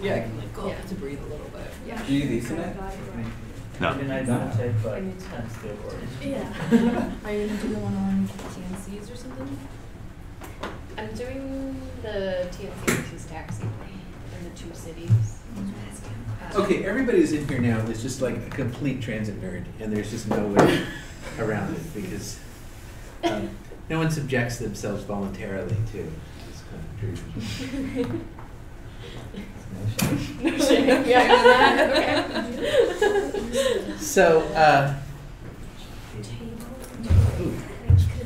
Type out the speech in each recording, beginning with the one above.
Yeah, I can like go Yeah. up to breathe a little bit. Yeah. Do you use Ethernet? No. I mean, I don't take, but I mean, I'm still worried. Yeah. Are you gonna do the one on TNCs or something? I'm doing the TNC versus taxi in the two cities. Okay, everybody who's in here now is just like a complete transit nerd, and there's just no way around it because um, no one subjects themselves voluntarily to this kind of treatment. No shame, yeah, okay. So, uh,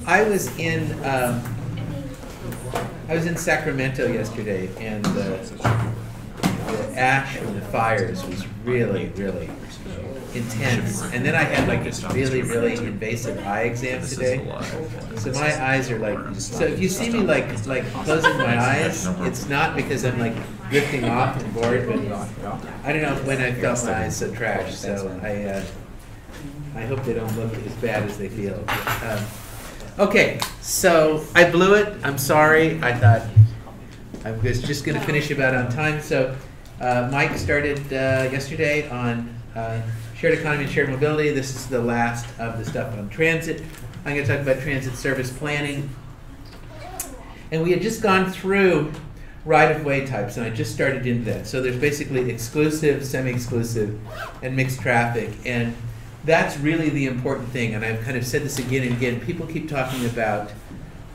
I was in um, I was in Sacramento yesterday, and uh, the ash from the fires was really, really intense. And then I had like this really, really invasive eye exam today. So my eyes are like, so if you see me like, like closing my eyes, it's not because I'm like drifting off and bored, but I don't know when I felt my eyes so trash, so I, uh, I hope they don't look as bad as they feel. Um, Okay, so I blew it, I'm sorry, I thought I was just gonna finish about on time, so, uh, Mike started, uh, yesterday on, uh, shared economy and shared mobility, this is the last of the stuff on transit. I'm gonna talk about transit service planning. And we had just gone through right-of-way types, and I just started into that. So there's basically exclusive, semi-exclusive, and mixed traffic, and that's really the important thing. And I've kind of said this again and again. People keep talking about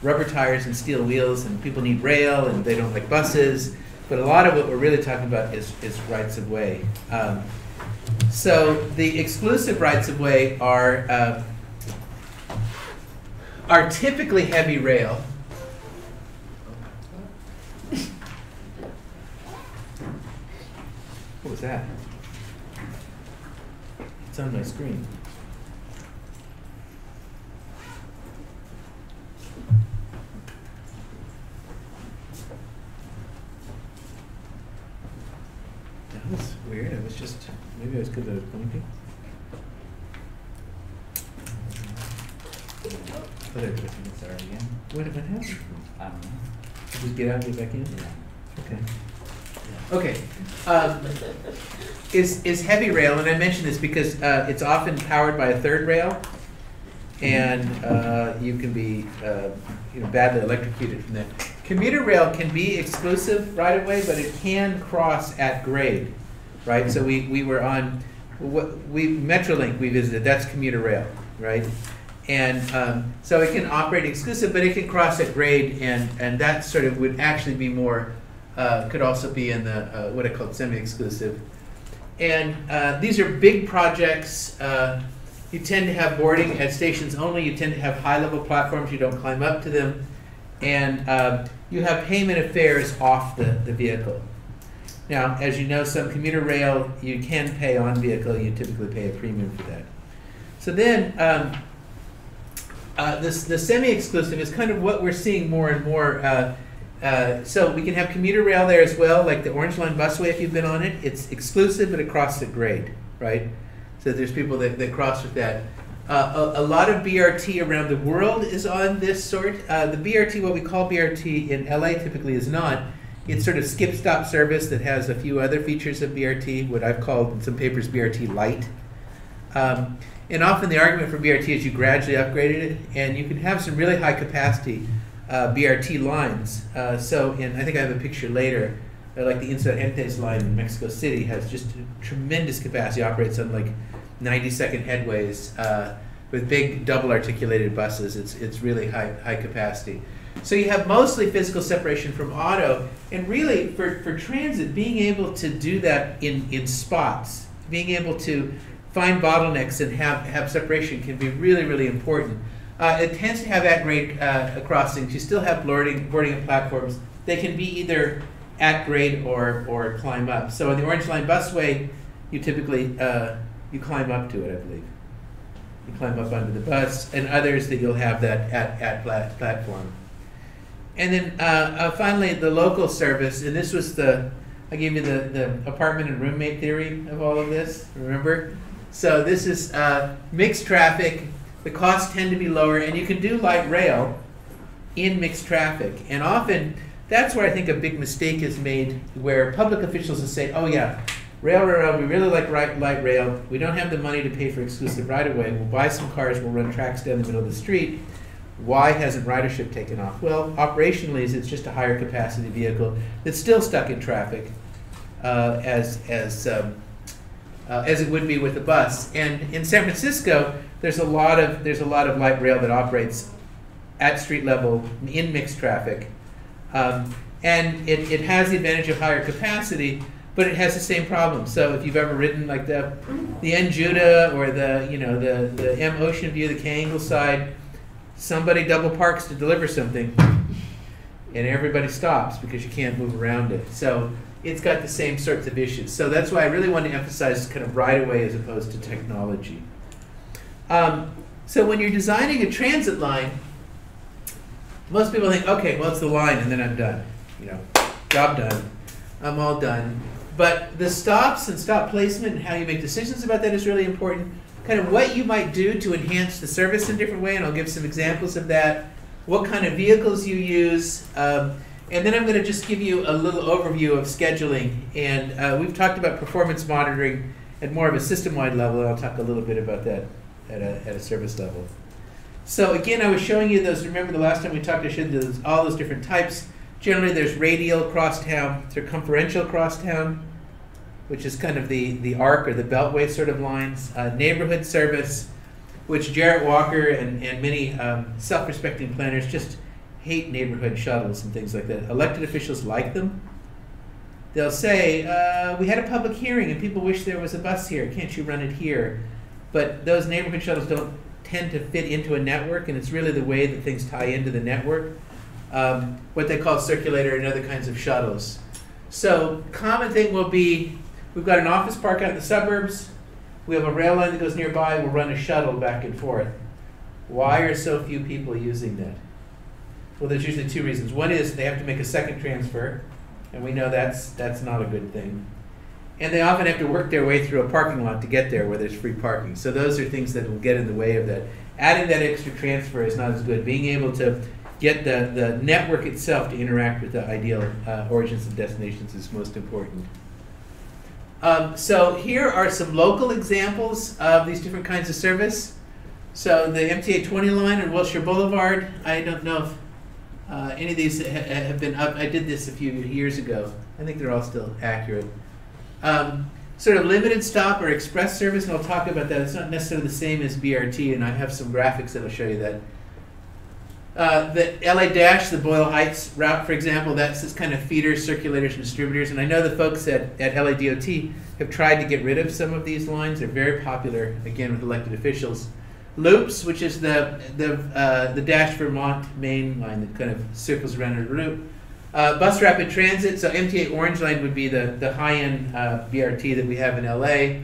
rubber tires and steel wheels, and people need rail, and they don't like buses. But a lot of what we're really talking about is, is rights of way. Um, so the exclusive rights of way are uh, are typically heavy rail. What was that? It's on my screen. That was weird. It was just maybe it was because I was blinking. But it was Sorry again. what, what happened? I don't know. Just get out, get back in. Okay. Okay. Um, is is heavy rail, and I mention this because uh, it's often powered by a third rail, and uh, you can be uh, you know badly electrocuted from that. Commuter rail can be exclusive right of way, but it can cross at grade, right? So we, we were on we Metrolink we visited. That's commuter rail, right? And um, so it can operate exclusive, but it can cross at grade, and, and that sort of would actually be more, uh, could also be in the, uh, what I call semi-exclusive. And uh, these are big projects. Uh, you tend to have boarding at stations only. You tend to have high-level platforms. You don't climb up to them. And um, you have payment of fares off the, the vehicle. Now, as you know, some commuter rail, you can pay on vehicle. You typically pay a premium for that. So then, um, uh, this, the semi-exclusive is kind of what we're seeing more and more. Uh, uh, so we can have commuter rail there as well, like the Orange Line busway if you've been on it. It's exclusive, but crosses at grade, right? So there's people that, that cross with that. Uh, a, a lot of BRT around the world is on this sort. Uh, the BRT, what we call BRT in LA typically is not. It's sort of skip stop service that has a few other features of BRT, what I've called in some papers BRT light. Um, and often the argument for BRT is you gradually upgraded it, and you can have some really high capacity uh, BRT lines. Uh, so, in I think I have a picture later, uh, like the Insurgentes line in Mexico City has just tremendous capacity, operates on like 90 second headways uh, with big double articulated buses. It's, it's really high, high capacity. So you have mostly physical separation from auto, and really for, for transit, being able to do that in, in spots, being able to find bottlenecks and have, have separation can be really, really important. Uh, it tends to have at grade uh, crossings. You still have boarding, boarding and platforms. They can be either at grade or, or climb up. So on the Orange Line busway, you typically uh, you climb up to it, I believe. You climb up onto the bus, and others that you'll have that at, at plat- platform. And then uh, uh, finally, the local service, and this was the, I gave you the, the apartment and roommate theory of all of this, remember? So this is uh, mixed traffic, the costs tend to be lower, and you can do light rail in mixed traffic. And often, that's where I think a big mistake is made, where public officials will say, "Oh yeah, rail, rail, rail. We really like right, light rail. We don't have the money to pay for exclusive right of way. We'll buy some cars. We'll run tracks down the middle of the street." Why hasn't ridership taken off? Well, operationally, it's just a higher capacity vehicle that's still stuck in traffic, uh, as as um, uh, as it would be with a bus. And in San Francisco, there's a lot of there's a lot of light rail that operates at street level in mixed traffic, um, and it, it has the advantage of higher capacity, but it has the same problem. So if you've ever ridden like the the N Judah or the you know the the M Ocean View, the K Ingleside, somebody double parks to deliver something, and everybody stops because you can't move around it. So it's got the same sorts of issues. So that's why I really want to emphasize kind of right of way as opposed to technology. Um, so when you're designing a transit line, most people think, okay, well it's the line and then I'm done. You know, job done. I'm all done. But the stops and stop placement and how you make decisions about that is really important. Kind of what you might do to enhance the service in a different way, and I'll give some examples of that. What kind of vehicles you use. Um, and then I'm going to just give you a little overview of scheduling. And uh, we've talked about performance monitoring at more of a system-wide level. and I'll talk a little bit about that at a, at a service level. So again, I was showing you those. Remember the last time we talked, I showed you those, all those different types. Generally, there's radial crosstown, circumferential crosstown, which is kind of the, the arc or the beltway sort of lines. Uh, neighborhood service, which Jarrett Walker and, and many um, self-respecting planners just hate neighborhood shuttles and things like that. Elected officials like them. They'll say, uh, we had a public hearing and people wish there was a bus here. Can't you run it here? But those neighborhood shuttles don't tend to fit into a network, and it's really the way that things tie into the network. Um, what they call circulator and other kinds of shuttles. So, common thing will be we've got an office park out in the suburbs, we have a rail line that goes nearby, we'll run a shuttle back and forth. Why are so few people using that? Well, there's usually two reasons. One is they have to make a second transfer, and we know that's that's not a good thing. And they often have to work their way through a parking lot to get there where there's free parking. So those are things that will get in the way of that. Adding that extra transfer is not as good. Being able to get the, the network itself to interact with the ideal uh, origins and destinations is most important. Um, so here are some local examples of these different kinds of service. So the MTA 20 line on Wilshire Boulevard, I don't know if uh, any of these ha- have been up. I did this a few years ago. I think they're all still accurate. Um, sort of limited stop or express service, and I'll talk about that. It's not necessarily the same as BRT, and I have some graphics that'll show you that. Uh, the LA Dash, the Boyle Heights route, for example, that's this kind of feeders, circulators, and distributors. And I know the folks at, at LADOT have tried to get rid of some of these lines. They're very popular, again, with elected officials. Loops, which is the the uh, the Dash Vermont main line that kind of circles around a loop. Uh, bus rapid transit, so MTA Orange Line would be the, the high-end uh, BRT that we have in LA.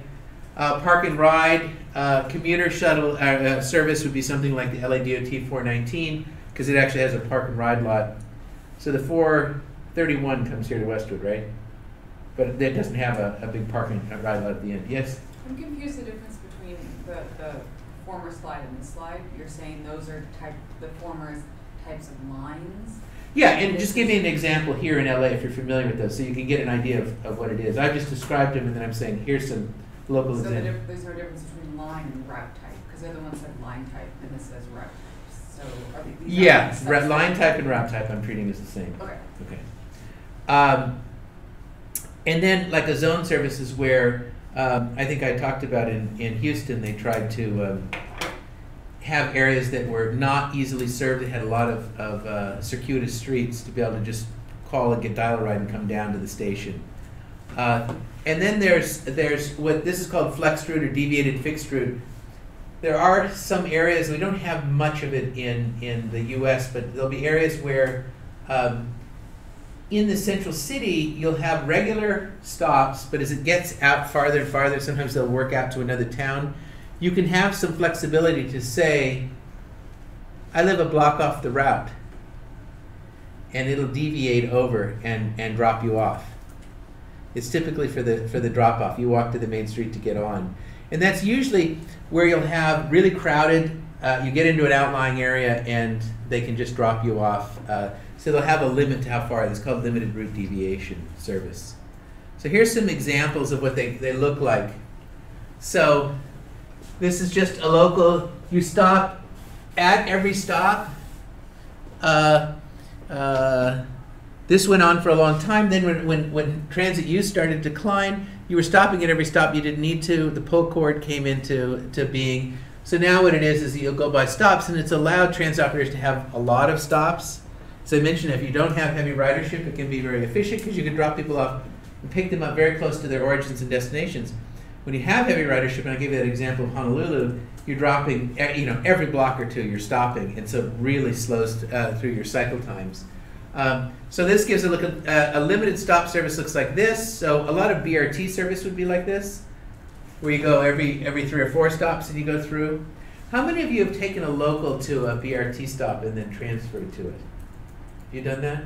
Uh, park and ride, uh, commuter shuttle service would be something like the LA DOT 419 because it actually has a park and ride lot. So the 431 comes here to Westwood, right? But it doesn't have a, a big parking ride lot at the end. Yes? I'm confused the difference between the, the former slide and this slide. You're saying those are type, the former types of lines? Yeah, and just give me an example here in LA if you're familiar with those, so you can get an idea of, of what it is. I've just described them, and then I'm saying here's some local So the examples. diff- there's no difference between line and route type, because they're the other that said line type and this says route. So are? Yeah, line type and route type I'm treating as the same. Okay. Okay. Um, and then like a zone service is where um, I think I talked about in, in Houston, they tried to um, have areas that were not easily served. They had a lot of, of uh, circuitous streets to be able to just call and get dial a ride and come down to the station. Uh, and then there's there's what this is called flex route or deviated fixed route. There are some areas we don't have much of it in in the U.S., but there'll be areas where um, in the central city you'll have regular stops, but as it gets out farther and farther, sometimes they'll work out to another town. You can have some flexibility to say, I live a block off the route, and it'll deviate over and, and drop you off. It's typically for the for the drop off. You walk to the main street to get on, and that's usually where you'll have really crowded. Uh, you get into an outlying area, and they can just drop you off. Uh, So they'll have a limit to how far. It's called limited route deviation service. So here's some examples of what they, they look like. So this is just a local, you stop at every stop. Uh, uh, this went on for a long time. Then when, when, when transit use started to decline, you were stopping at every stop you didn't need to. The pull cord came into to being. So now what it is is you'll go by stops, and it's allowed transit operators to have a lot of stops. As I mentioned, if you don't have heavy ridership, it can be very efficient because you can drop people off and pick them up very close to their origins and destinations. When you have heavy ridership, and I gave you that example of Honolulu, you're dropping, eh, you know, every block or two you're stopping, and so it really slows uh, through your cycle times. Um, so this gives a look at uh, a limited stop service looks like this. So a lot of BRT service would be like this, where you go every every three or four stops and you go through. How many of you have taken a local to a BRT stop and then transferred to it? Have you done that?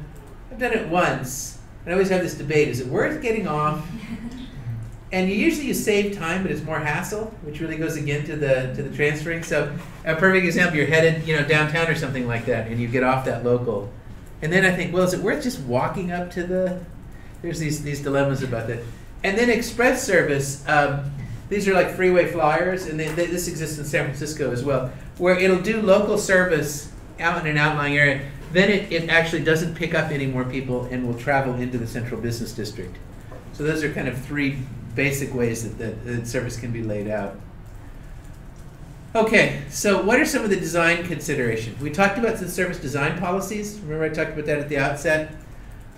I've done it once. And I always have this debate: is it worth getting off? And you usually you save time, but it's more hassle, which really goes again to the to the transferring. So a perfect example: you're headed, you know, downtown or something like that, and you get off that local, and then I think, well, is it worth just walking up to the? There's these these dilemmas about that. And then express service. Um, these are like freeway flyers, and they, they, this exists in San Francisco as well, where it'll do local service out in an outlying area. Then it, it actually doesn't pick up any more people and will travel into the central business district. So those are kind of three basic ways that, that, that service can be laid out. Okay, so what are some of the design considerations? We talked about the service design policies. Remember I talked about that at the outset?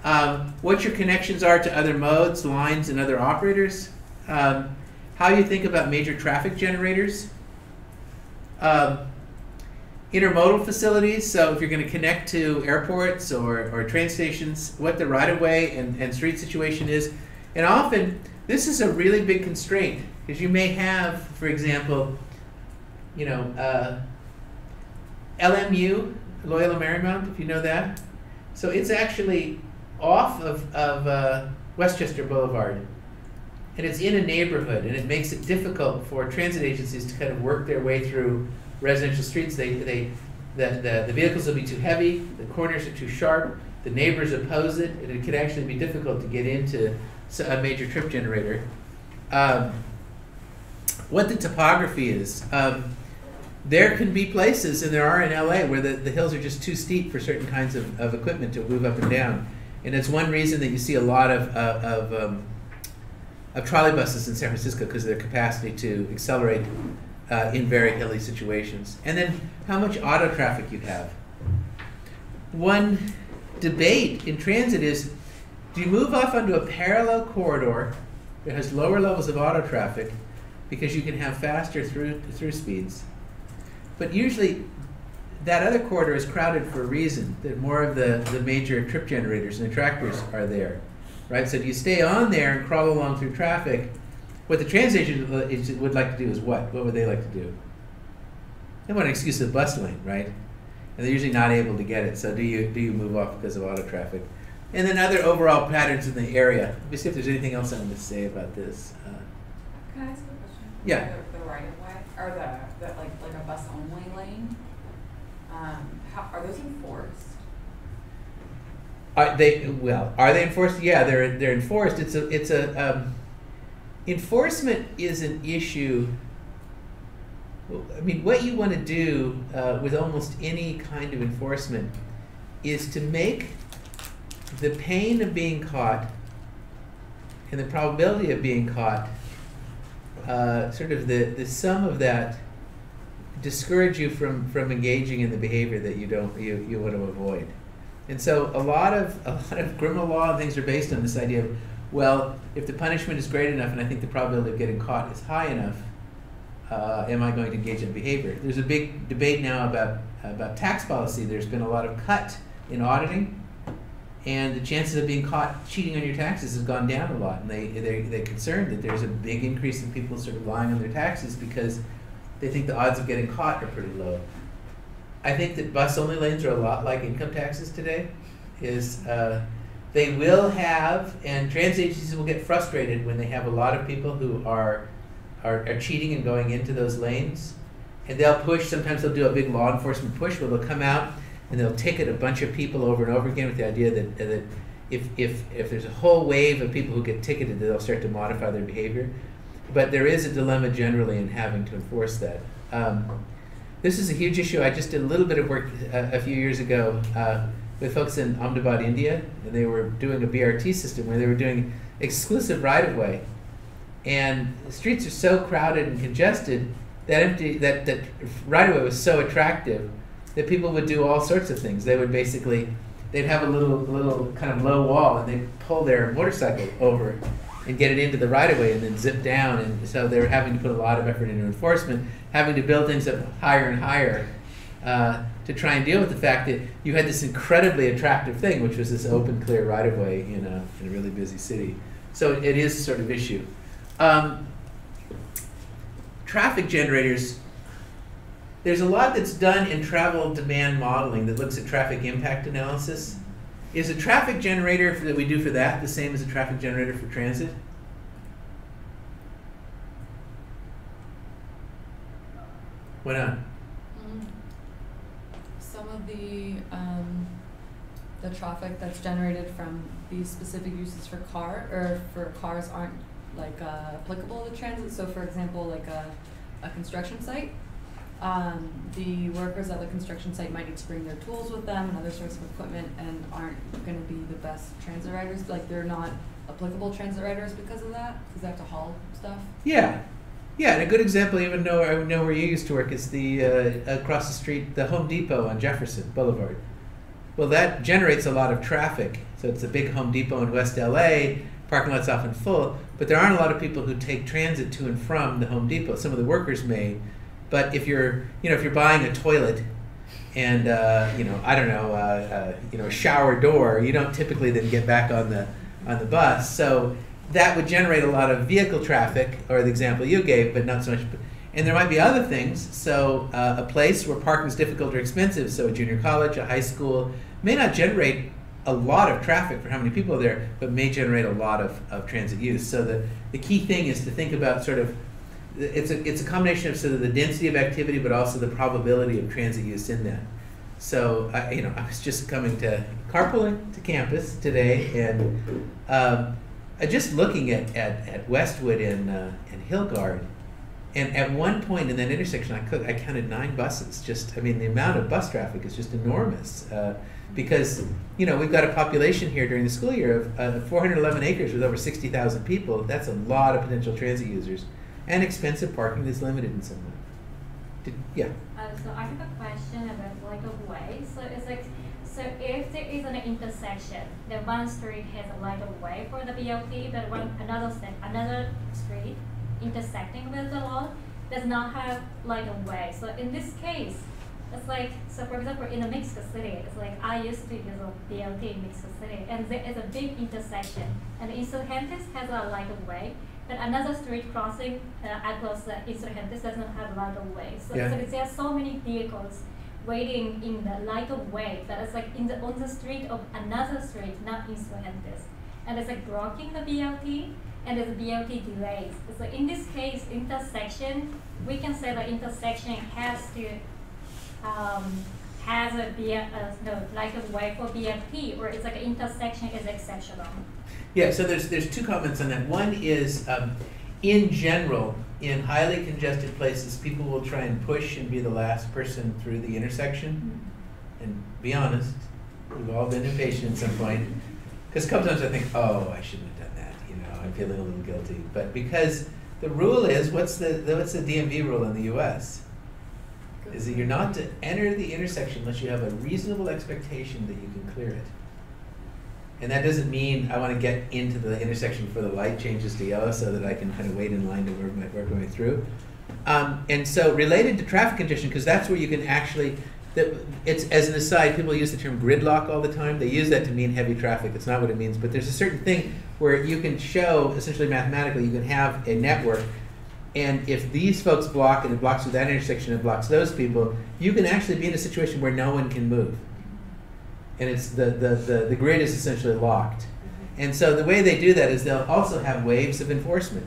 Um, what your connections are to other modes, lines, and other operators. Um, how you think about major traffic generators. Um, intermodal facilities, so if you're going to connect to airports or, or train stations, what the right-of-way and, and street situation is. And often, this is a really big constraint, because you may have, for example, you know, uh, LMU, Loyola Marymount, if you know that. So it's actually off of, of uh, Westchester Boulevard. And it's in a neighborhood, and it makes it difficult for transit agencies to kind of work their way through residential streets. They, they, the, the, the vehicles will be too heavy, the corners are too sharp, the neighbors oppose it, and it can actually be difficult to get into a major trip generator. Um, what the topography is. Um, there can be places, and there are in LA, where the, the hills are just too steep for certain kinds of, of equipment to move up and down. And it's one reason that you see a lot of, uh, of, um, of trolley buses in San Francisco because of their capacity to accelerate uh, in very hilly situations. And then how much auto traffic you have. One debate in transit is do you move off onto a parallel corridor that has lower levels of auto traffic because you can have faster through, through speeds? But usually that other corridor is crowded for a reason, that more of the, the major trip generators and attractors are there, right? So if you stay on there and crawl along through traffic, what the transit agent would like to do is what? What would they like to do? They want an exclusive bus lane, right? And they're usually not able to get it. So do you do you move off because of auto traffic? And then other overall patterns in the area. Let me see if there's anything else I want to say about this. Uh, Can I ask a question? Yeah. The, the right or the, the like like a bus only lane. Um, how are those enforced? Are they well? Are they enforced? Yeah, they're they're enforced. It's a it's a um, enforcement is an issue. I mean, what you want to do uh, with almost any kind of enforcement is to make the pain of being caught and the probability of being caught, uh, sort of the, the sum of that, discourage you from, from engaging in the behavior that you don't you, you want to avoid. And so a lot of a lot of criminal law and things are based on this idea of well, if the punishment is great enough and I think the probability of getting caught is high enough, uh, am I going to engage in behavior? There's a big debate now about about tax policy. There's been a lot of cut in auditing, and the chances of being caught cheating on your taxes has gone down a lot. And they they they're concerned that there's a big increase in people sort of lying on their taxes because they think the odds of getting caught are pretty low. I think that bus only lanes are a lot like income taxes today. Is uh, they will have, and transit agencies will get frustrated when they have a lot of people who are, are, are cheating and going into those lanes. And they'll push, sometimes they'll do a big law enforcement push where they'll come out and they'll ticket a bunch of people over and over again with the idea that, that if, if, if there's a whole wave of people who get ticketed, they'll start to modify their behavior. But there is a dilemma generally in having to enforce that. Um, this is a huge issue. I just did a little bit of work uh, a few years ago uh, with folks in Ahmedabad, India, and they were doing a BRT system where they were doing exclusive right of way. And the streets are so crowded and congested that empty that, that right of way was so attractive that people would do all sorts of things. They would basically they'd have a little little kind of low wall and they'd pull their motorcycle over and get it into the right of way and then zip down and so they were having to put a lot of effort into enforcement, having to build things up higher and higher uh, to try and deal with the fact that you had this incredibly attractive thing, which was this open, clear right of way in a, in a really busy city. So it is sort of issue. Um, traffic generators, there's a lot that's done in travel demand modeling that looks at traffic impact analysis. Is a traffic generator that we do for that the same as a traffic generator for transit? Why not? Mm. Some of the, um, the traffic that's generated from these specific uses for car, or for cars aren't like, uh, applicable to transit, so for example, like a, a construction site. Um, the workers at the construction site might need to bring their tools with them and other sorts of equipment and aren't gonna be the best transit riders, like they're not applicable transit riders because of that, cause they have to haul stuff. Yeah, yeah, and a good example, even though I know where you used to work, is the uh, across the street, the Home Depot on Jefferson Boulevard. Well, that generates a lot of traffic. So it's a big Home Depot in West LA. Parking lot's often full, but there aren't a lot of people who take transit to and from the Home Depot. Some of the workers may, but if you're, you know, if you're buying a toilet and uh, you know, I don't know, uh, uh, you know, a shower door, you don't typically then get back on the on the bus. So that would generate a lot of vehicle traffic, or the example you gave, but not so much. And there might be other things. So uh, a place where parking is difficult or expensive, so a junior college, a high school, may not generate a lot of traffic for how many people are there, but may generate a lot of, of transit use. So the, the key thing is to think about sort of it's a it's a combination of sort of the density of activity, but also the probability of transit use in that. So I, you know, I was just coming to carpooling to campus today, and um, just looking at, at, at Westwood and uh, and Hilgard, and at one point in that intersection, I could, I counted nine buses. Just I mean, the amount of bus traffic is just enormous. Uh, because you know we've got a population here during the school year of uh, 411 acres with over 60,000 people. That's a lot of potential transit users, and expensive parking that's limited in some way. Did, yeah. Uh, so I have a question about like a way. So it's like, so if there is an intersection, the one street has a right of way for the BLT, but one another se- another street intersecting with the law does not have right of way. So in this case, it's like so. For example, in a Mexico city, it's like I used to use a BLT in mixed city, and there is a big intersection, and Insurgentes has a right of way. But another street crossing uh, across the Insurgentes does not have a right of way. So, Yeah. so there are so many vehicles waiting in the light of way that is like in the on the street of another street, not Insurgentes, and it's like blocking the BLT. And there's BLT delays. So in this case, intersection, we can say the intersection has to um, has a B, uh, no, like a way for BLT, or it's like an intersection is exceptional. Yeah, so there's there's two comments on that. One is, um, in general, in highly congested places, people will try and push and be the last person through the intersection. And be honest, we've all been impatient at some point. Because sometimes I think, oh, I shouldn't have done that. You know, I'm feeling a little guilty. But because the rule is, what's the what's the DMV rule in the U.S. Is that you're not to enter the intersection unless you have a reasonable expectation that you can clear it. And that doesn't mean I want to get into the intersection before the light changes to yellow so that I can kind of wait in line to work my, work my way through. Um, and so related to traffic congestion, because that's where you can actually, that it's as an aside, people use the term gridlock all the time. They use that to mean heavy traffic. It's not what it means, but there's a certain thing where you can show, essentially mathematically, you can have a network and if these folks block and it blocks through that intersection and blocks those people, you can actually be in a situation where no one can move. And it's the, the, the, the grid is essentially locked. And so the way they do that is they'll also have waves of enforcement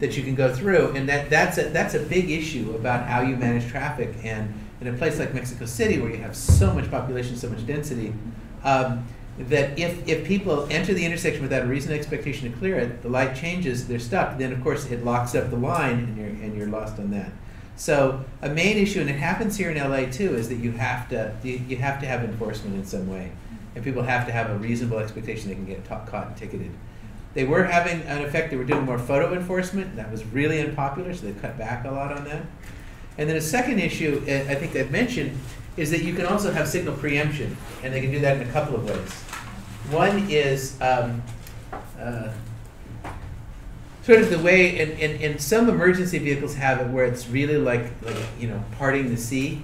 that you can go through. And that, that's, a, that's a big issue about how you manage traffic and in a place like Mexico City where you have so much population, so much density, um, that if, if people enter the intersection without a reasonable expectation to clear it, the light changes, they're stuck, then of course it locks up the line and you're, and you're lost on that. So a main issue, and it happens here in LA too, is that you have to, you, you have to have enforcement in some way. And people have to have a reasonable expectation they can get caught and ticketed. They were having an effect, they were doing more photo enforcement, that was really unpopular, so they cut back a lot on that. And then a second issue, uh, I think I've mentioned, is that you can also have signal preemption, and they can do that in a couple of ways. One is um, uh, sort of the way, and, some emergency vehicles have it where it's really like, like you know, parting the sea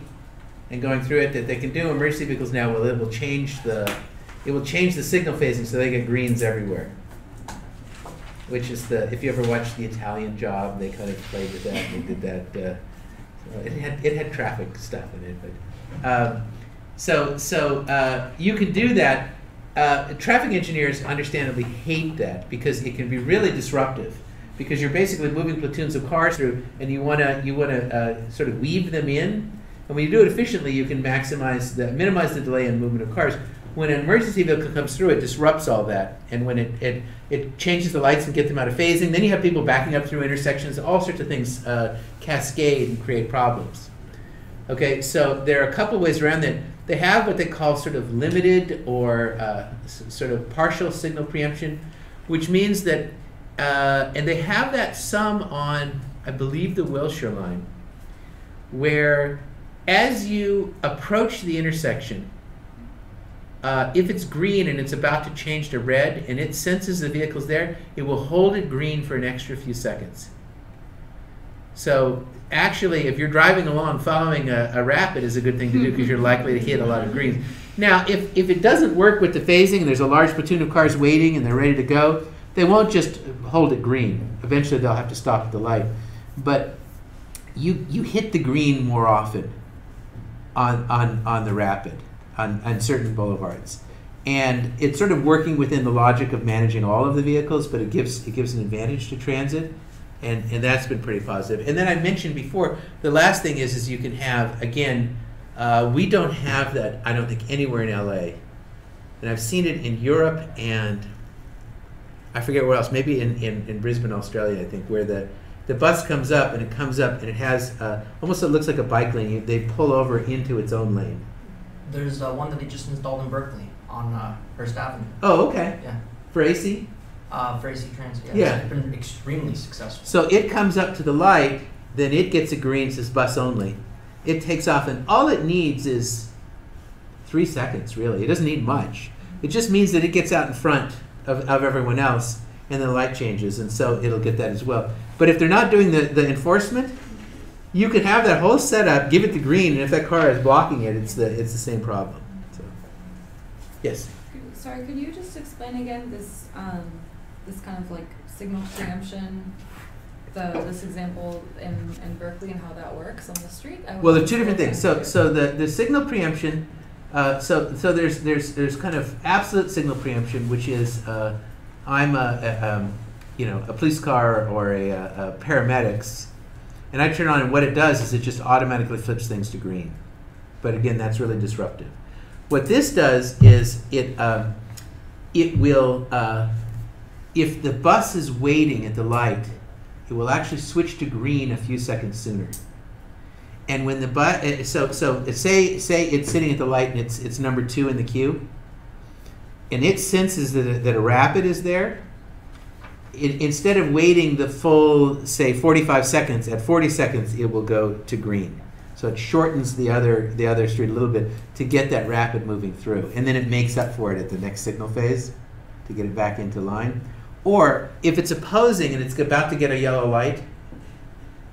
and going through it. That they can do emergency vehicles now. Well, it will change the, it will change the signal phasing so they get greens everywhere. Which is the, if you ever watched the Italian Job, they kind of played with that. They did that. Uh, so it had it had traffic stuff in it, but um, so so uh, you can do that. Uh, traffic engineers understandably hate that because it can be really disruptive. Because you're basically moving platoons of cars through, and you wanna you wanna uh, sort of weave them in. And when you do it efficiently, you can maximize the minimize the delay in movement of cars. When an emergency vehicle comes through, it disrupts all that, and when it, it it changes the lights and get them out of phasing, then you have people backing up through intersections. All sorts of things uh, cascade and create problems. Okay, so there are a couple ways around that. They have what they call sort of limited or uh, sort of partial signal preemption, which means that, uh, and they have that some on, I believe, the Wilshire line, where as you approach the intersection, uh, if it's green and it's about to change to red and it senses the vehicle's there, it will hold it green for an extra few seconds. So actually, if you're driving along, following a, a rapid is a good thing to do because you're mm-hmm. likely to hit a lot of greens. Now, if, if it doesn't work with the phasing and there's a large platoon of cars waiting and they're ready to go, they won't just hold it green. Eventually, they'll have to stop at the light. But you you hit the green more often on on, on the rapid on, on certain boulevards. And it's sort of working within the logic of managing all of the vehicles, but it gives it gives an advantage to transit and, and that's been pretty positive. And then I mentioned before, the last thing is is you can have again, uh, we don't have that. I don't think anywhere in LA, and I've seen it in Europe and I forget where else. Maybe in, in, in Brisbane, Australia, I think, where the the bus comes up and it comes up and it has uh, almost it looks like a bike lane. You, they pull over into its own lane. There's uh, one that they just installed in Berkeley on uh, First Avenue. Oh, okay. Yeah. For AC. Uh, for AC Transit. Yeah. Yeah. It's been extremely successful. So it comes up to the light, then it gets a green, says bus only. It takes off, and all it needs is three seconds, really. It doesn't need much. It just means that it gets out in front of, of everyone else, and the light changes, and so it'll get that as well. But if they're not doing the, the enforcement, you could have that whole setup, give it the green, and if that car is blocking it, it's the, it's the same problem. So, yes? Sorry, could you just explain again this, um, this kind of like signal preemption, the, this example in, in Berkeley and how that works on the street? Well, there are two different things. So, so the, the signal preemption, uh, so, so there's, there's, there's kind of absolute signal preemption, which is, uh, I'm a, a um, you know, a police car or a, a, a paramedics, and I turn on, and what it does is it just automatically flips things to green. But again, that's really disruptive. What this does is it, um, it will, uh, if the bus is waiting at the light, it will actually switch to green a few seconds sooner. And when the bus, eh, so so eh, say say it's sitting at the light and it's it's number two in the queue, and it senses that a, that a rapid is there. It, instead of waiting the full say 45 seconds, at 40 seconds it will go to green. So it shortens the other the other street a little bit to get that rapid moving through, and then it makes up for it at the next signal phase to get it back into line. Or if it's opposing and it's about to get a yellow light,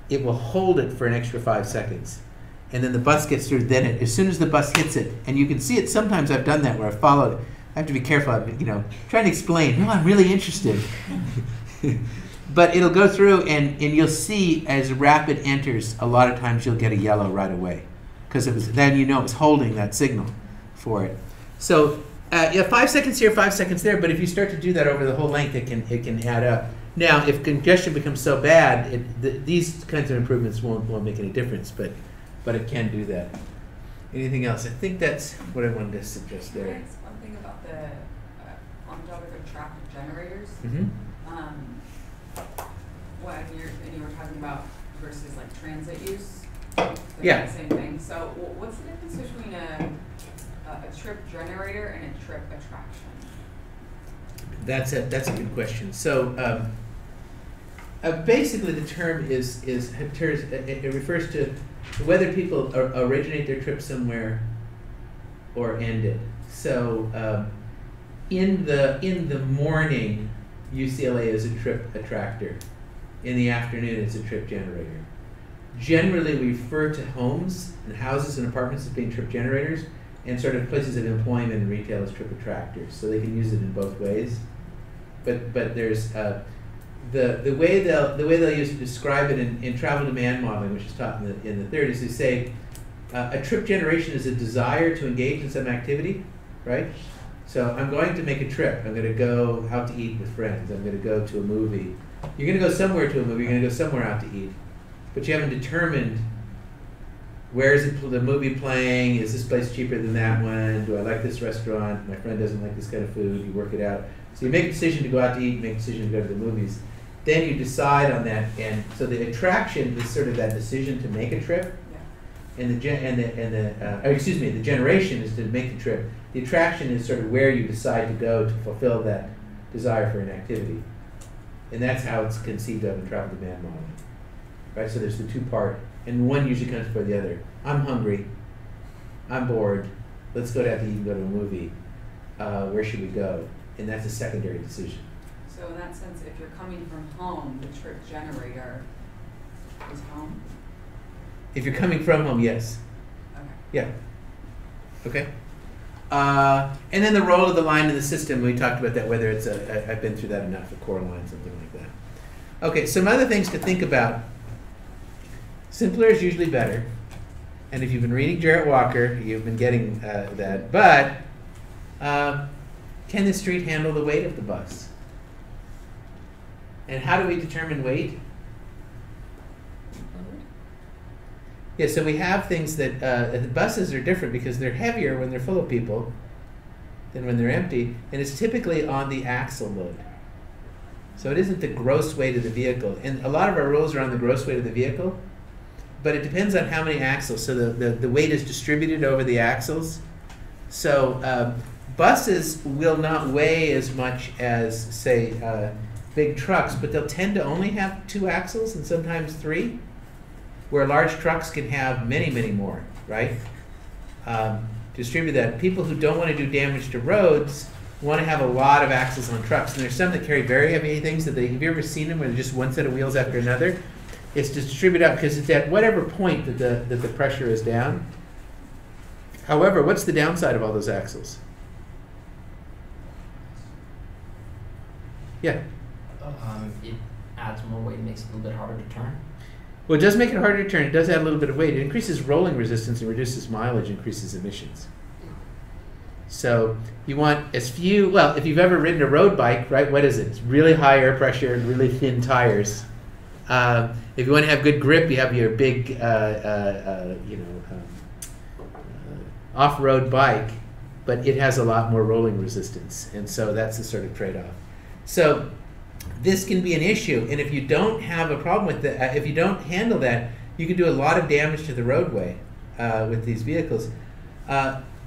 it will hold it for an extra five seconds. And then the bus gets through, then it, as soon as the bus hits it, and you can see it sometimes I've done that where I've followed, I have to be careful, I'm, you know, trying to explain, no, I'm really interested. but it'll go through and, and you'll see as rapid enters, a lot of times you'll get a yellow right away. Because it was then you know it was holding that signal for it. So uh, yeah, five seconds here, five seconds there. But if you start to do that over the whole length, it can it can add up. Now, if congestion becomes so bad, it, th- these kinds of improvements won't won't make any difference. But but it can do that. Anything else? I think that's what I wanted to suggest Can I there. ask one thing about the, uh, on the topic of traffic generators? hmm Um, what, and you're, and you were talking about versus like transit use? They're Yeah. the Same thing, so wh- what's the difference between a, a, trip generator and a trip attraction? That's a that's a good question. So um, uh, basically, the term is is it, it refers to whether people or, originate their trip somewhere or end it. So um, in the in the morning, UCLA is a trip attractor. In the afternoon, it's a trip generator. Generally, we refer to homes and houses and apartments as being trip generators, and sort of places of employment and retail as trip attractors. So they can use it in both ways. But but there's uh, the the way they'll the way they'll use to describe it in, in travel demand modeling, which is taught in the in the 30s, they say uh, a trip generation is a desire to engage in some activity, right? So I'm going to make a trip. I'm going to go out to eat with friends. I'm going to go to a movie. You're going to go somewhere to a movie. You're going to go somewhere out to eat, but you haven't determined where is it, the movie playing? Is this place cheaper than that one? Do I like this restaurant? My friend doesn't like this kind of food. You work it out. So you make a decision to go out to eat, make a decision to go to the movies. Then you decide on that, and so the attraction is sort of that decision to make a trip, Yeah. and the and the and the uh, excuse me, the generation is to make the trip. The attraction is sort of where you decide to go to fulfill that desire for an activity, and that's how it's conceived of in travel demand modeling, right? So there's the two part, and one usually comes before the other. I'm hungry. I'm bored. Let's go out to eat and go to a movie. Uh, where should we go? And that's a secondary decision. So in that sense, if you're coming from home, the trip generator is home? If you're coming from home, yes. Okay. Yeah. Okay. Uh, and then the role of the line in the system, we talked about that, whether it's a, I, I've been through that enough, a core line, something like that. Okay, some other things to think about. Simpler is usually better. And if you've been reading Jarrett Walker, you've been getting uh, that. But uh, can the street handle the weight of the bus? And how do we determine weight? Yeah, so we have things that uh, the buses are different because they're heavier when they're full of people than when they're empty, and it's typically on the axle load. So it isn't the gross weight of the vehicle, and a lot of our rules are on the gross weight of the vehicle, but it depends on how many axles. So the, the, the weight is distributed over the axles. So um, buses will not weigh as much as, say, uh, big trucks, but they'll tend to only have two axles and sometimes three where large trucks can have many, many more, right? Um, distribute that. People who don't want to do damage to roads want to have a lot of axles on trucks. And there's some that carry very heavy things that they, have you ever seen them where they're just one set of wheels after another? It's to distribute up because it's at whatever point that the, that the pressure is down. However, what's the downside of all those axles? Yeah. Um, it adds more weight, makes it a little bit harder to turn. Well, it does make it harder to turn. It does add a little bit of weight. It increases rolling resistance and reduces mileage, increases emissions. So you want as few. Well, if you've ever ridden a road bike, right? What is it? It's really high air pressure and really thin tires. Um, if you want to have good grip, you have your big, uh, uh, uh, you know, um, uh, off-road bike, but it has a lot more rolling resistance, and so that's the sort of trade-off. So this can be an issue, and if you don't have a problem with that, uh, if you don't handle that, you can do a lot of damage to the roadway with these vehicles.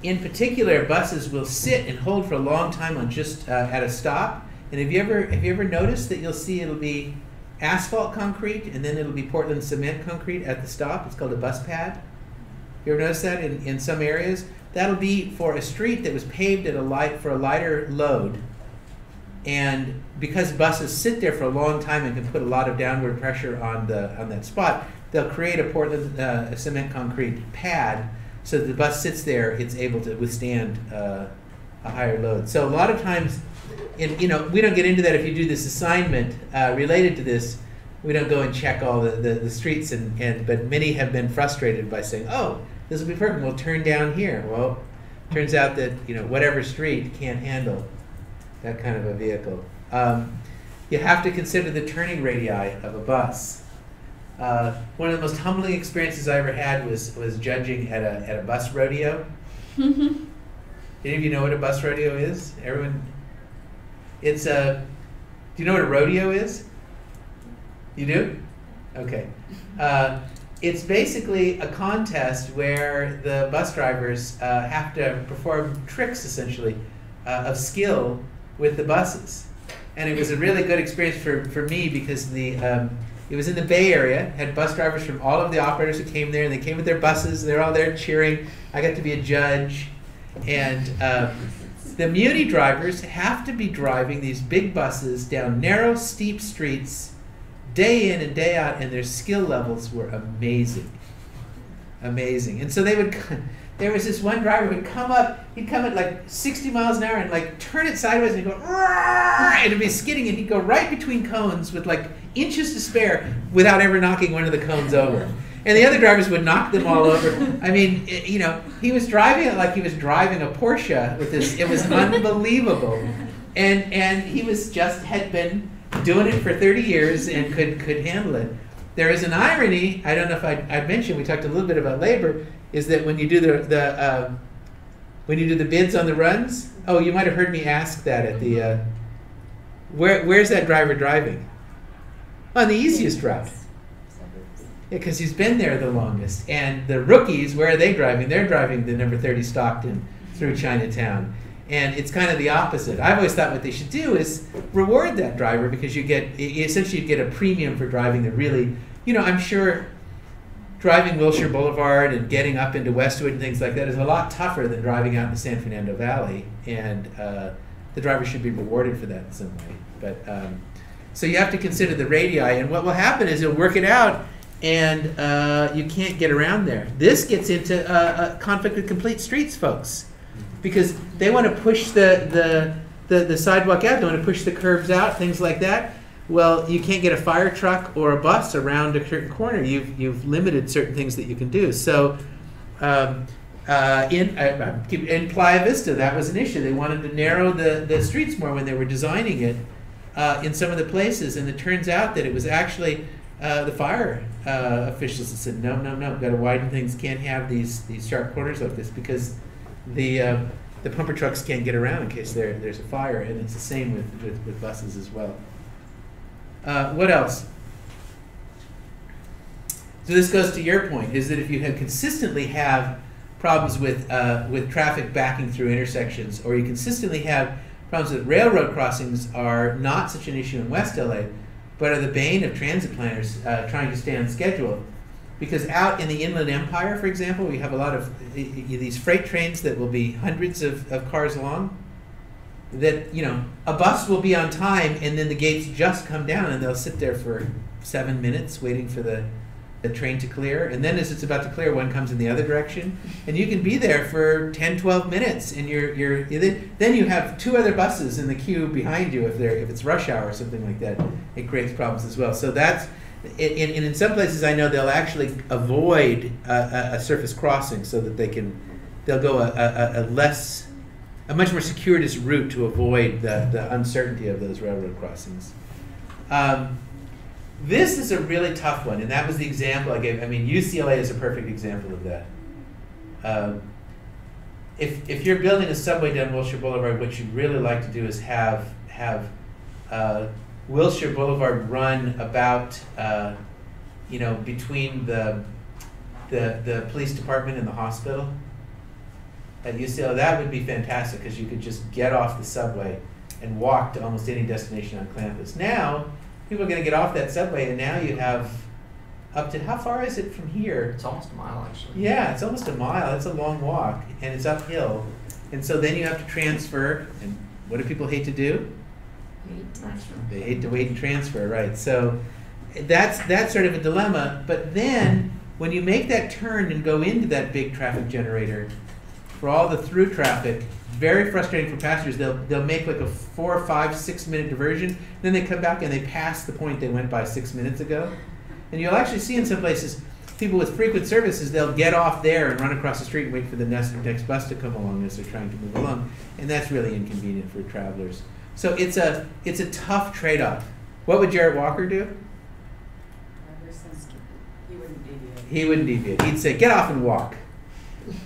In particular, buses will sit and hold for a long time on just at a stop. And have you ever have you ever noticed that you'll see it'll be asphalt concrete and then it'll be Portland cement concrete at the stop? It's called a bus pad. You ever notice that in, in some areas? That'll be for a street that was paved at a light for a lighter load. And because buses sit there for a long time and can put a lot of downward pressure on the on that spot, they'll create a Portland uh, cement concrete pad so that the bus sits there, it's able to withstand uh, a higher load. So a lot of times, in, you know, we don't get into that if you do this assignment uh, related to this. We don't go and check all the, the, the streets, and, and but many have been frustrated by saying, "Oh, this will be perfect. We'll turn down here." Well, turns out that you know whatever street can't handle that kind of a vehicle. Um, you have to consider the turning radii of a bus. Uh, one of the most humbling experiences I ever had was was judging at a at a bus rodeo. Any of you know what a bus rodeo is? Everyone, it's a. Do you know what a rodeo is? You do? Okay. Uh, it's basically a contest where the bus drivers uh, have to perform tricks, essentially, uh, of skill with the buses. And it was a really good experience for, for me because the um, it was in the Bay Area, had bus drivers from all of the operators who came there, and they came with their buses, and they're all there cheering. I got to be a judge. And um, the Muni drivers have to be driving these big buses down narrow, steep streets day in and day out, and their skill levels were amazing. Amazing. And so they would, there was this one driver who would come up, he'd come at like 60 miles an hour and like turn it sideways and he'd go, and it'd be skidding, and he'd go right between cones with like inches to spare without ever knocking one of the cones over. And the other drivers would knock them all over. I mean, it, you know, he was driving it like he was driving a Porsche with this. It was unbelievable, and and he was just had been doing it for 30 years and could could handle it. There is an irony. I don't know if I I mentioned. We talked a little bit about labor. Is that when you do the the um, when you do the bids on the runs? Oh, you might have heard me ask that at the. Uh, where where's that driver driving? On the easiest route. Because he's been there the longest. And the rookies, where are they driving? They're driving the number 30 Stockton through Chinatown. And it's kind of the opposite. I've always thought what they should do is reward that driver because you get, essentially, you get a premium for driving the really, you know, I'm sure driving Wilshire Boulevard and getting up into Westwood and things like that is a lot tougher than driving out in the San Fernando Valley. And uh, the driver should be rewarded for that in some way. But um, so you have to consider the radii. And what will happen is you'll work it out and uh, you can't get around there. This gets into uh, a conflict with complete streets, folks, because they want to push the, the, the, the sidewalk out, they want to push the curbs out, things like that. Well, you can't get a fire truck or a bus around a certain corner. You've, you've limited certain things that you can do. So, um, uh, in, uh, in Playa Vista, that was an issue. They wanted to narrow the, the streets more when they were designing it uh, in some of the places, and it turns out that it was actually uh, the fire uh, officials that said, no, no, no, got to widen things. Can't have these these sharp corners like this because the uh, the pumper trucks can't get around in case there there's a fire, and it's the same with with, with buses as well. Uh, what else? So this goes to your point: is that if you have consistently have problems with uh, with traffic backing through intersections, or you consistently have problems with railroad crossings, are not such an issue in West LA but are the bane of transit planners uh, trying to stay on schedule. Because out in the Inland Empire, for example, we have a lot of these freight trains that will be hundreds of, of cars long. That, you know, a bus will be on time and then the gates just come down and they'll sit there for seven minutes waiting for the, the train to clear. And then as it's about to clear, one comes in the other direction. And you can be there for 10, 12 minutes and you're, you're, then you have two other buses in the queue behind you if, they're, if it's rush hour or something like that. It creates problems as well. So that's, in, in, some places I know they'll actually avoid a, a, a surface crossing so that they can, they'll go a, a, a less, a much more circuitous route to avoid the, the uncertainty of those railroad crossings. Um, this is a really tough one, and that was the example I gave. I mean, UCLA is a perfect example of that. Um, if, if you're building a subway down Wilshire Boulevard, what you'd really like to do is have have uh, Wilshire Boulevard run about, uh, you know, between the, the the police department and the hospital at UCLA. That would be fantastic because you could just get off the subway and walk to almost any destination on campus. Now people are going to get off that subway, and now you have up to how far is it from here? It's almost a mile, actually. Yeah, it's almost a mile. It's a long walk, and it's uphill, and so then you have to transfer. And what do people hate to do? They hate to wait and transfer, right? So that's that's sort of a dilemma. But then when you make that turn and go into that big traffic generator, for all the through traffic, very frustrating for passengers. They'll they'll make like a four, five, six minute diversion, then they come back and they pass the point they went by six minutes ago. And you'll actually see in some places people with frequent services they'll get off there and run across the street and wait for the next next bus to come along as they're trying to move along, and that's really inconvenient for travelers. So it's a it's a tough trade off. What would Jarrett Walker do? He wouldn't deviate. He wouldn't deviate. He'd say, "Get off and walk."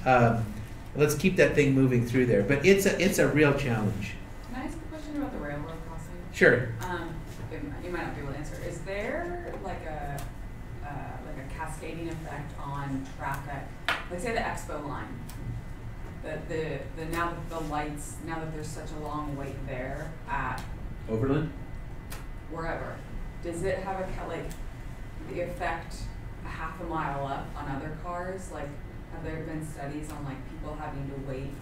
Um, let's keep that thing moving through there. But it's a it's a real challenge. Can I ask a question about the railroad crossing? Sure. Um, it you might not be able to answer. Is there like a, uh, like a cascading effect on traffic? Like say the expo line, the, the, the, now that the lights, now that there's such a long wait there at Overland. wherever, does it have a, like, the effect a half a mile up on other cars? Like, have there been studies on like people having to wait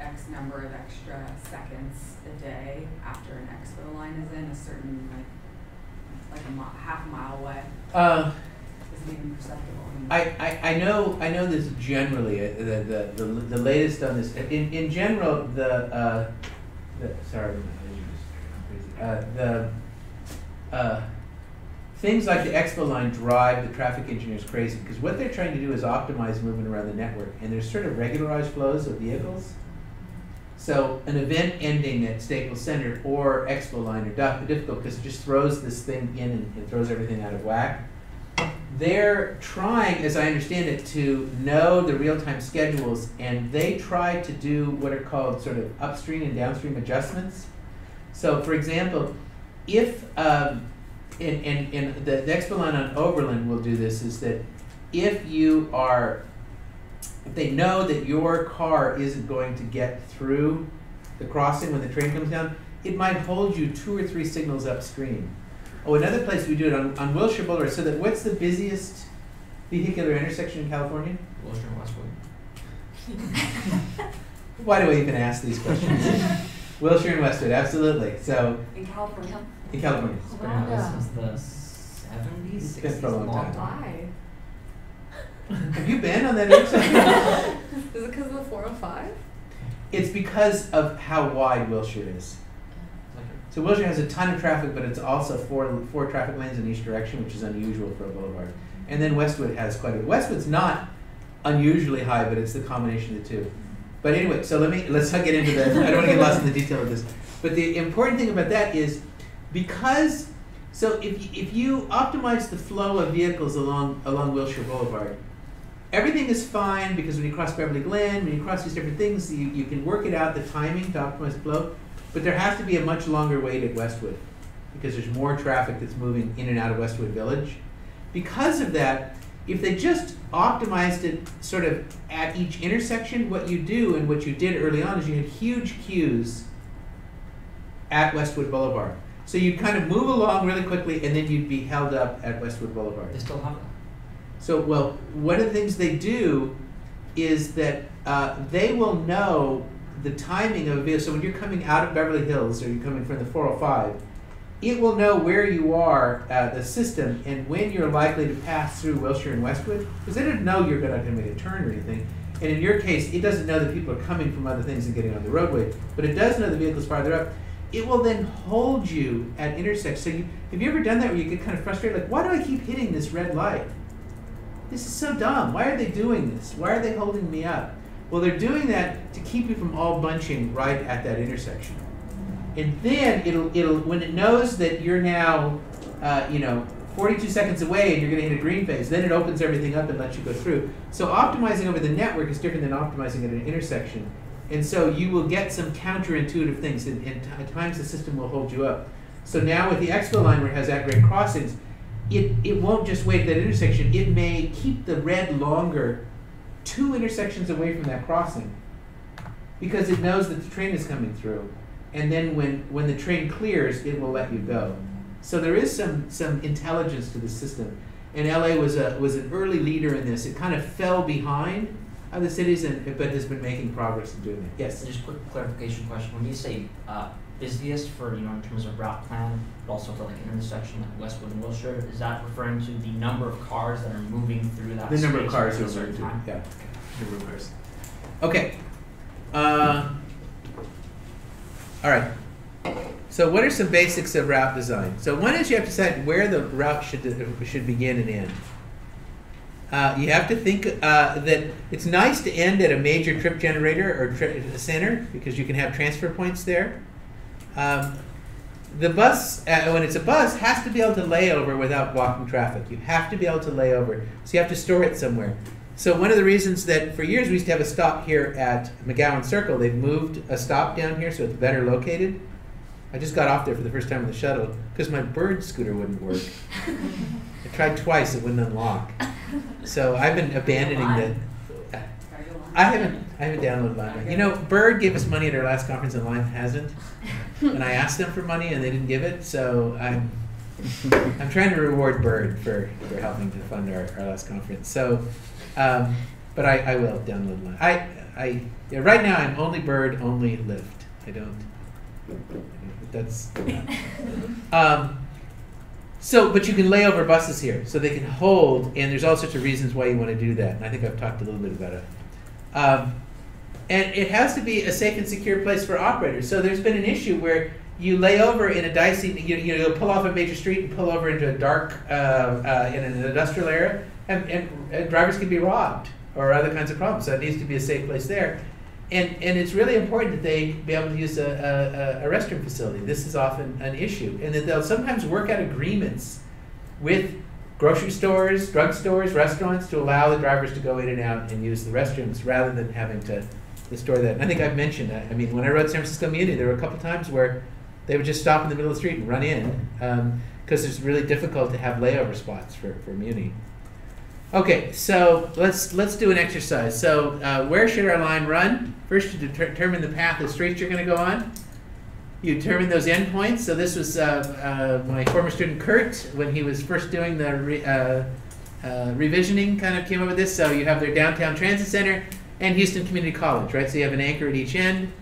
X number of extra seconds a day after an expo line is in a certain like, like a half a mile away? Uh, Is it even perceptible? I I, I, know I know this generally uh, the, the, the, the latest on this in, in general the, uh, the sorry uh, the uh, things like the expo line drive the traffic engineers crazy because what they're trying to do is optimize movement around the network and there's sort of regularized flows of vehicles so an event ending at Staples Center or Expo Line are difficult because it just throws this thing in and throws everything out of whack they're trying, as I understand it, to know the real-time schedules, and they try to do what are called sort of upstream and downstream adjustments. So, for example, if um, and, and, and the, the Expo line on Overland will do this is that if you are if they know that your car isn't going to get through the crossing when the train comes down, it might hold you two or three signals upstream. Oh, another place we do it on, on Wilshire Boulevard. So that what's the busiest vehicular intersection in California? Wilshire and Westwood. Why do I even ask these questions? Wilshire and Westwood, absolutely. So In California, in California. It's been out there since the seventies, It's been sixties, for a long long time. time. Why? Have you been on that intersection? Is it because of the four oh five? it's because of how wide Wilshire is. So Wilshire has a ton of traffic, but it's also four four traffic lanes in each direction, which is unusual for a boulevard. And then Westwood has quite a bit. Westwood's not unusually high, but it's the combination of the two. But anyway, so let me let's not get into the. I don't want to get lost in the detail of this. But the important thing about that is because so if y- if you optimize the flow of vehicles along along Wilshire Boulevard, everything is fine because when you cross Beverly Glen, when you cross these different things, you, you can work it out the timing to optimize flow. But there has to be a much longer wait at Westwood because there's more traffic that's moving in and out of Westwood Village. Because of that, if they just optimized it sort of at each intersection, what you do and what you did early on is you had huge queues at Westwood Boulevard. So you'd kind of move along really quickly and then you'd be held up at Westwood Boulevard. They still have that. So, well, one of the things they do is that uh, they will know the timing of a vehicle. So when you're coming out of Beverly Hills or you're coming from the 405, it will know where you are, uh, the system, and when you're likely to pass through Wilshire and Westwood, because they don't know you're going to make a turn or anything. And in your case, it doesn't know that people are coming from other things and getting on the roadway, but it does know the vehicle's farther up. It will then hold you at intersections. So you, have you ever done that where you get kind of frustrated, like, why do I keep hitting this red light? This is so dumb. Why are they doing this? Why are they holding me up? Well, they're doing that to keep you from all bunching right at that intersection. And then it'll it'll when it knows that you're now, uh, you know, 42 seconds away and you're going to hit a green phase, then it opens everything up and lets you go through. So optimizing over the network is different than optimizing at an intersection. And so you will get some counterintuitive things, and, and at times the system will hold you up. So now with the expo line where it has at grade crossings, it, it won't just wait at that intersection. It may keep the red longer two intersections away from that crossing because it knows that the train is coming through. And then when, when the train clears, it will let you go. So there is some, some intelligence to the system. And LA was, a, was an early leader in this. It kind of fell behind other cities, and, but has been making progress in doing it. Yes? So just quick clarification question. When you say uh, busiest for, you know, in terms of route plan, but also for like an intersection like Westwood and Wilshire, is that referring to the number of cars that are moving through that The number of cars at you're a certain referring to. time? Yeah. Number of cars. Okay. Uh, all right. So what are some basics of route design? So one is you have to decide where the route should should begin and end. Uh, you have to think uh, that it's nice to end at a major trip generator or tri- center because you can have transfer points there. Um, the bus, uh, when it's a bus, has to be able to lay over without blocking traffic. You have to be able to lay over. So you have to store it somewhere. So one of the reasons that for years we used to have a stop here at McGowan Circle, they've moved a stop down here so it's better located. I just got off there for the first time with the shuttle because my bird scooter wouldn't work. I tried twice, it wouldn't unlock. So I've been abandoning the. Gotta go on. I haven't. I haven't downloaded Lime. You know, Bird gave us money at our last conference, and Lime hasn't. And I asked them for money, and they didn't give it. So I'm. I'm trying to reward Bird for, for helping to fund our, our last conference. So, um, but I, I will download Lime. I I yeah, right now I'm only Bird, only Lyft. I don't. That's. Um, so, but you can lay over buses here, so they can hold, and there's all sorts of reasons why you want to do that. And I think I've talked a little bit about it. Um, and it has to be a safe and secure place for operators. So there's been an issue where you lay over in a dicey, you, you know, you'll pull off a major street and pull over into a dark, uh, uh, in an industrial area, and, and, and drivers can be robbed or other kinds of problems. So it needs to be a safe place there. And, and it's really important that they be able to use a, a, a restroom facility. This is often an issue. And that they'll sometimes work out agreements with grocery stores, drugstores, restaurants to allow the drivers to go in and out and use the restrooms rather than having to, to store that. And I think I've mentioned that. I mean, when I rode San Francisco Muni, there were a couple times where they would just stop in the middle of the street and run in um, because it's really difficult to have layover spots for, for Muni. Okay, so let's let's do an exercise. So uh, where should our line run? First, you deter- determine the path of streets you're going to go on. You determine those endpoints. So this was uh, uh, my former student Kurt when he was first doing the re- uh, uh, revisioning. Kind of came up with this. So you have their downtown transit center and Houston Community College, right? So you have an anchor at each end.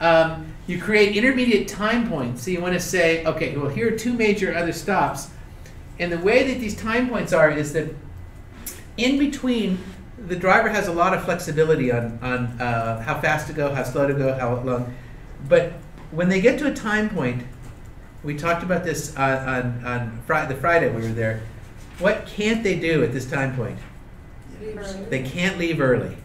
Um, you create intermediate time points. So you want to say, okay, well here are two major other stops, and the way that these time points are is that in between, the driver has a lot of flexibility on, on uh, how fast to go, how slow to go, how long. But when they get to a time point, we talked about this on, on, on Fri- the Friday we were there. What can't they do at this time point? They can't leave early.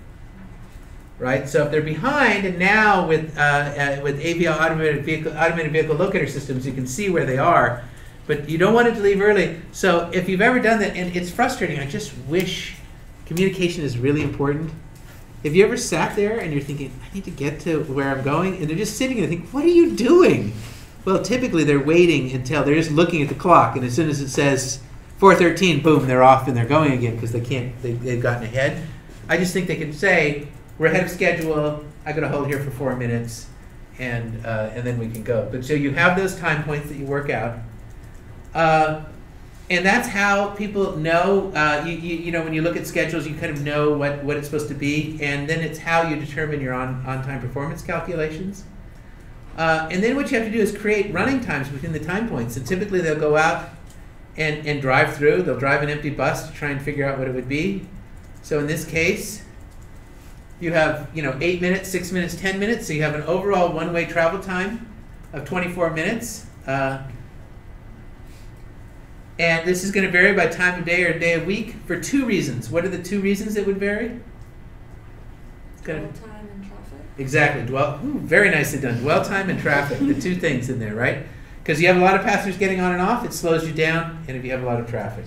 Right? So if they're behind, and now with, uh, uh, with AVL automated vehicle, automated vehicle locator systems, you can see where they are but you don't want it to leave early. So if you've ever done that, and it's frustrating, I just wish communication is really important. Have you ever sat there and you're thinking, I need to get to where I'm going, and they're just sitting and think, what are you doing? Well, typically they're waiting until they're just looking at the clock, and as soon as it says 4:13, boom, they're off and they're going again because they can't. They, they've gotten ahead. I just think they can say, we're ahead of schedule. I got to hold here for four minutes, and uh, and then we can go. But so you have those time points that you work out. Uh, and that's how people know. Uh, you, you, you know, when you look at schedules, you kind of know what, what it's supposed to be, and then it's how you determine your on on time performance calculations. Uh, and then what you have to do is create running times between the time points. And typically they'll go out and, and drive through. They'll drive an empty bus to try and figure out what it would be. So in this case, you have you know eight minutes, six minutes, ten minutes. So you have an overall one-way travel time of 24 minutes. Uh, and this is going to vary by time of day or day of week for two reasons. What are the two reasons it would vary? To time and traffic. Exactly. Dwell. Ooh, very nicely done. Dwell time and traffic. the two things in there, right? Because you have a lot of passengers getting on and off, it slows you down, and if you have a lot of traffic.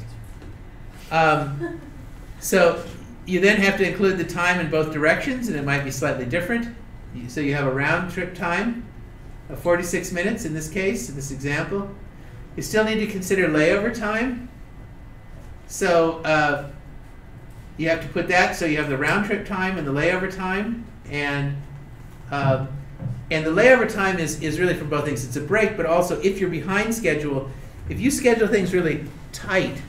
Um, so you then have to include the time in both directions, and it might be slightly different. So you have a round trip time of 46 minutes in this case, in this example. You still need to consider layover time. So uh, you have to put that. So you have the round trip time and the layover time, and um, and the layover time is is really for both things. It's a break, but also if you're behind schedule, if you schedule things really tight,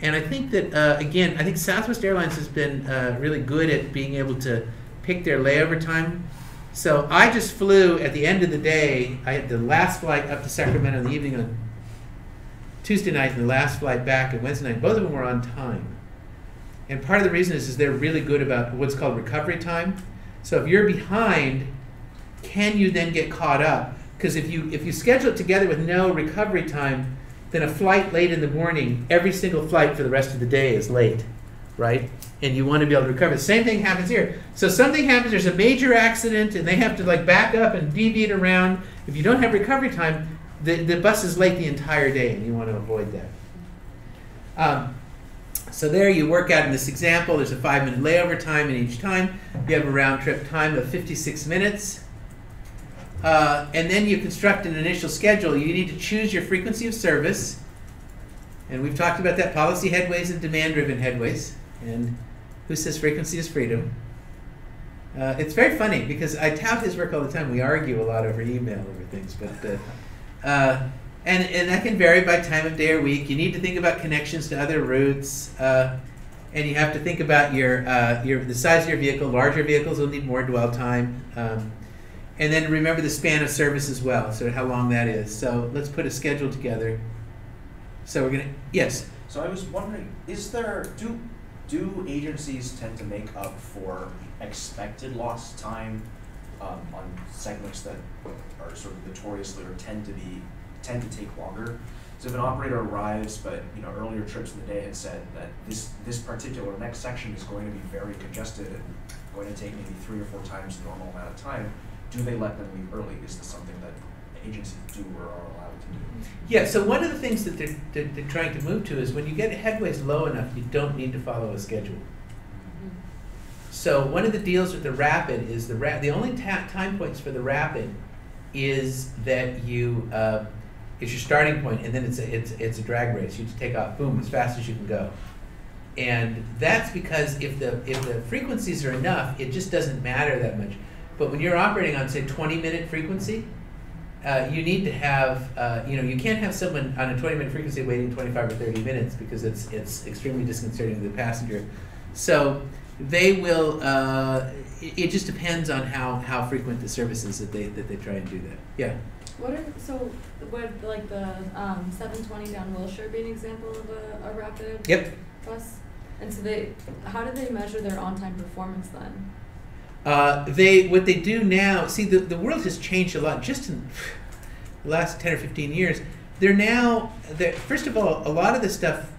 and I think that uh, again, I think Southwest Airlines has been uh, really good at being able to pick their layover time. So I just flew at the end of the day. I had the last flight up to Sacramento in the evening on Tuesday night, and the last flight back on Wednesday night. Both of them were on time. And part of the reason is, is they're really good about what's called recovery time. So if you're behind, can you then get caught up? Because if you if you schedule it together with no recovery time, then a flight late in the morning, every single flight for the rest of the day is late, right? And you want to be able to recover. The same thing happens here. So something happens, there's a major accident, and they have to like back up and deviate around. If you don't have recovery time, the, the bus is late the entire day and you want to avoid that. Um, so there you work out in this example, there's a five minute layover time in each time. You have a round trip time of 56 minutes. Uh, and then you construct an initial schedule. You need to choose your frequency of service. And we've talked about that policy headways and demand driven headways. And who says frequency is freedom? Uh, it's very funny because I tout his work all the time. We argue a lot over email over things, but uh, uh, and and that can vary by time of day or week. You need to think about connections to other routes, uh, and you have to think about your uh, your the size of your vehicle. Larger vehicles will need more dwell time, um, and then remember the span of service as well. So how long that is. So let's put a schedule together. So we're gonna yes. So I was wondering, is there do do agencies tend to make up for expected lost time um, on segments that are sort of notoriously or tend to be tend to take longer? So if an operator arrives, but you know earlier trips in the day had said that this this particular next section is going to be very congested and going to take maybe three or four times the normal amount of time, do they let them leave early? Is this something that agencies do or are allowed to do? Yeah, so one of the things that they're, they're, they're trying to move to is when you get headways low enough, you don't need to follow a schedule. So one of the deals with the rapid is the ra- the only ta- time points for the rapid is that you uh, it's your starting point, and then it's a, it's it's a drag race. You just take off, boom, as fast as you can go, and that's because if the if the frequencies are enough, it just doesn't matter that much. But when you're operating on say 20 minute frequency, uh, you need to have, uh, you know, you can't have someone on a 20 minute frequency waiting 25 or 30 minutes because it's, it's extremely disconcerting to the passenger. So they will, uh, it, it just depends on how, how frequent the service is that they, that they try and do that. Yeah. What are, so, would like the, um, seven twenty down Wilshire be an example of a, a rapid Yep. bus? And so they, how do they measure their on-time performance then? Uh, they what they do now. See, the, the world has changed a lot just in the last ten or fifteen years. They're now. They're, first of all, a lot of the stuff.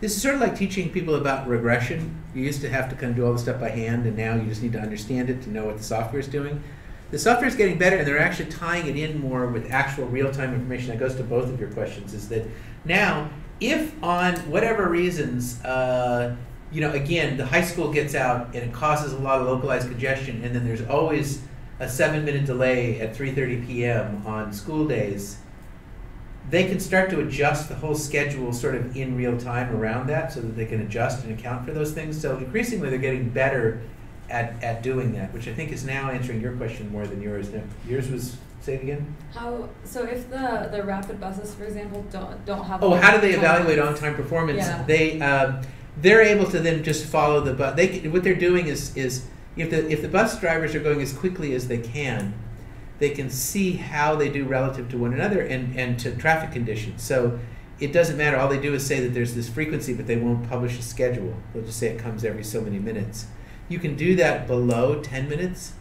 This is sort of like teaching people about regression. You used to have to kind of do all the stuff by hand, and now you just need to understand it to know what the software is doing. The software is getting better, and they're actually tying it in more with actual real-time information. That goes to both of your questions. Is that now, if on whatever reasons, uh, you know, again, the high school gets out and it causes a lot of localized congestion, and then there's always a seven-minute delay at 3:30 p.m. on school days. They can start to adjust the whole schedule sort of in real time around that, so that they can adjust and account for those things. So increasingly, they're getting better at, at doing that, which I think is now answering your question more than yours. Now, Yours was say it again. How, so if the, the rapid buses, for example, don't, don't have. Oh, how do they evaluate on-time performance? Yeah. They um, they're able to then just follow the bus. They what they're doing is is if the if the bus drivers are going as quickly as they can, they can see how they do relative to one another and and to traffic conditions. So it doesn't matter. All they do is say that there's this frequency, but they won't publish a schedule. They'll just say it comes every so many minutes. You can do that below 10 minutes.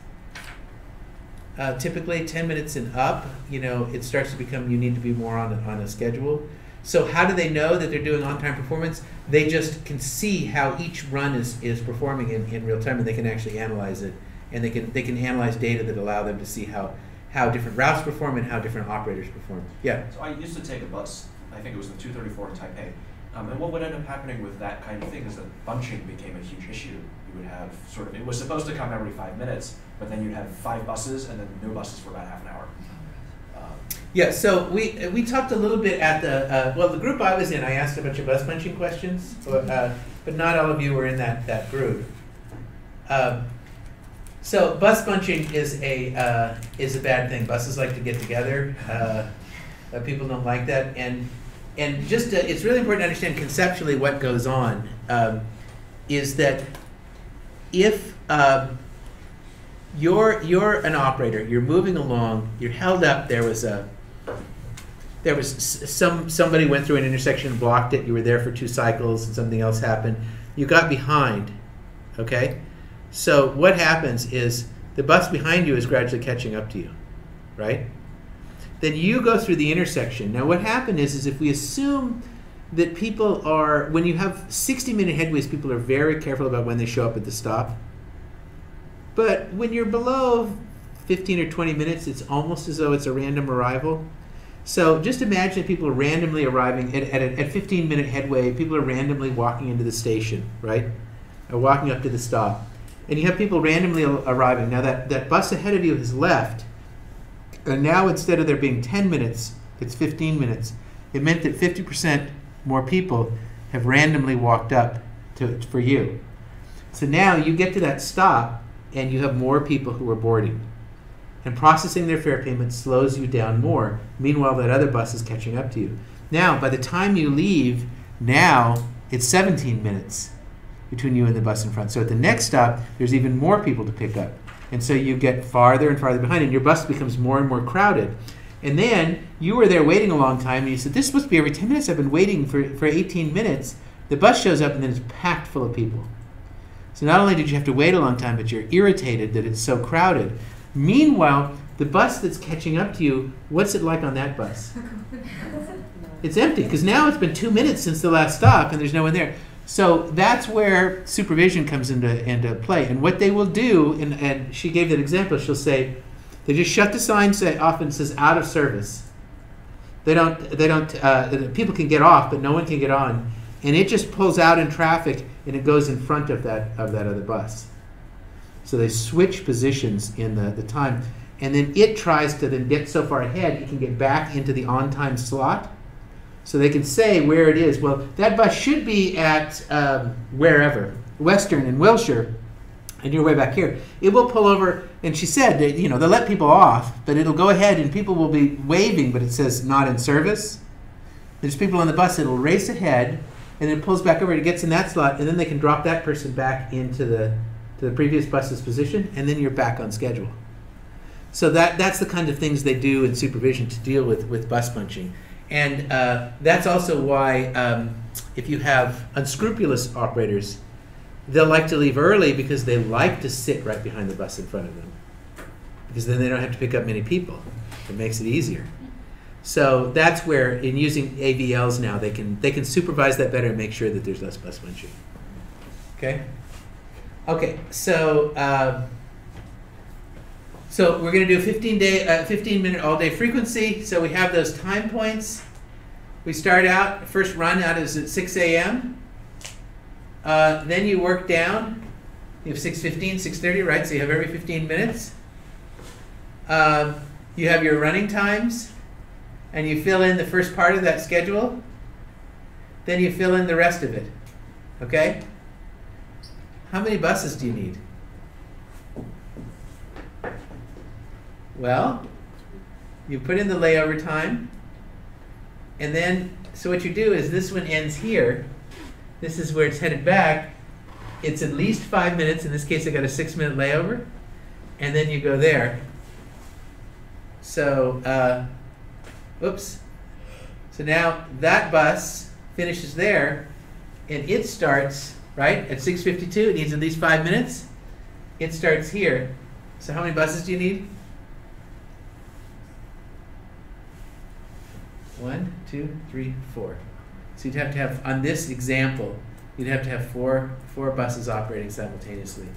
Uh, typically, 10 minutes and up, you know, it starts to become you need to be more on on a schedule. So how do they know that they're doing on-time performance? They just can see how each run is, is performing in, in real time, and they can actually analyze it, and they can they can analyze data that allow them to see how how different routes perform and how different operators perform. Yeah. So I used to take a bus, I think it was the 234 in Taipei. Um, and what would end up happening with that kind of thing is that bunching became a huge issue. You would have sort of, it was supposed to come every five minutes, but then you'd have five buses and then no buses for about half an hour. Yeah, so we we talked a little bit at the uh, well the group I was in. I asked a bunch of bus bunching questions, but, uh, but not all of you were in that that group. Um, so bus bunching is a uh, is a bad thing. Buses like to get together. Uh, uh, people don't like that, and and just uh, it's really important to understand conceptually what goes on. Um, is that if um, you're you're an operator, you're moving along, you're held up. There was a there was some somebody went through an intersection, and blocked it. You were there for two cycles, and something else happened. You got behind. Okay, so what happens is the bus behind you is gradually catching up to you, right? Then you go through the intersection. Now, what happened is, is if we assume that people are, when you have 60 minute headways, people are very careful about when they show up at the stop. But when you're below 15 or 20 minutes, it's almost as though it's a random arrival. So just imagine people randomly arriving at, at, a, at 15 minute headway. People are randomly walking into the station, right? Or walking up to the stop. And you have people randomly arriving. Now that, that bus ahead of you has left. And now instead of there being 10 minutes, it's 15 minutes. It meant that 50% more people have randomly walked up to, for you. So now you get to that stop and you have more people who are boarding. And processing their fare payment slows you down more. Meanwhile, that other bus is catching up to you. Now, by the time you leave, now it's 17 minutes between you and the bus in front. So at the next stop, there's even more people to pick up. And so you get farther and farther behind, and your bus becomes more and more crowded. And then you were there waiting a long time, and you said, This to be every 10 minutes. I've been waiting for, for 18 minutes. The bus shows up, and then it's packed full of people. So not only did you have to wait a long time, but you're irritated that it's so crowded. Meanwhile, the bus that's catching up to you, what's it like on that bus? It's empty because now it's been two minutes since the last stop and there's no one there. So that's where supervision comes into, into play. And what they will do, and, and she gave that example, she'll say, they just shut the sign, say often says out of service. They don't, they don't, uh, people can get off, but no one can get on. And it just pulls out in traffic and it goes in front of that, of that other bus. So they switch positions in the, the time. And then it tries to then get so far ahead, it can get back into the on time slot. So they can say where it is. Well, that bus should be at um, wherever, Western and Wilshire, and you're way back here. It will pull over, and she said that, you know, they'll let people off, but it'll go ahead and people will be waving, but it says not in service. There's people on the bus, it'll race ahead, and then it pulls back over, it gets in that slot, and then they can drop that person back into the, to the previous bus's position, and then you're back on schedule. So that, that's the kind of things they do in supervision to deal with, with bus bunching. And uh, that's also why, um, if you have unscrupulous operators, they'll like to leave early because they like to sit right behind the bus in front of them. Because then they don't have to pick up many people. It makes it easier. So that's where, in using AVLs now, they can they can supervise that better and make sure that there's less bus bunching. Okay. Okay. So. Um, so we're going to do a 15 day, uh, 15 minute all day frequency. So we have those time points. We start out first run out is at 6 a.m. Uh, then you work down. You have 6:15, 6:30, right? So you have every 15 minutes. Um, you have your running times, and you fill in the first part of that schedule. Then you fill in the rest of it. Okay. How many buses do you need? Well, you put in the layover time, and then, so what you do is this one ends here. This is where it's headed back. It's at least five minutes. In this case, I got a six minute layover, and then you go there. So, uh, whoops. So now that bus finishes there, and it starts right at 6:52. It needs at least five minutes. It starts here. So how many buses do you need? One, two, three, four. So you'd have to have, on this example, you'd have to have four, four buses operating simultaneously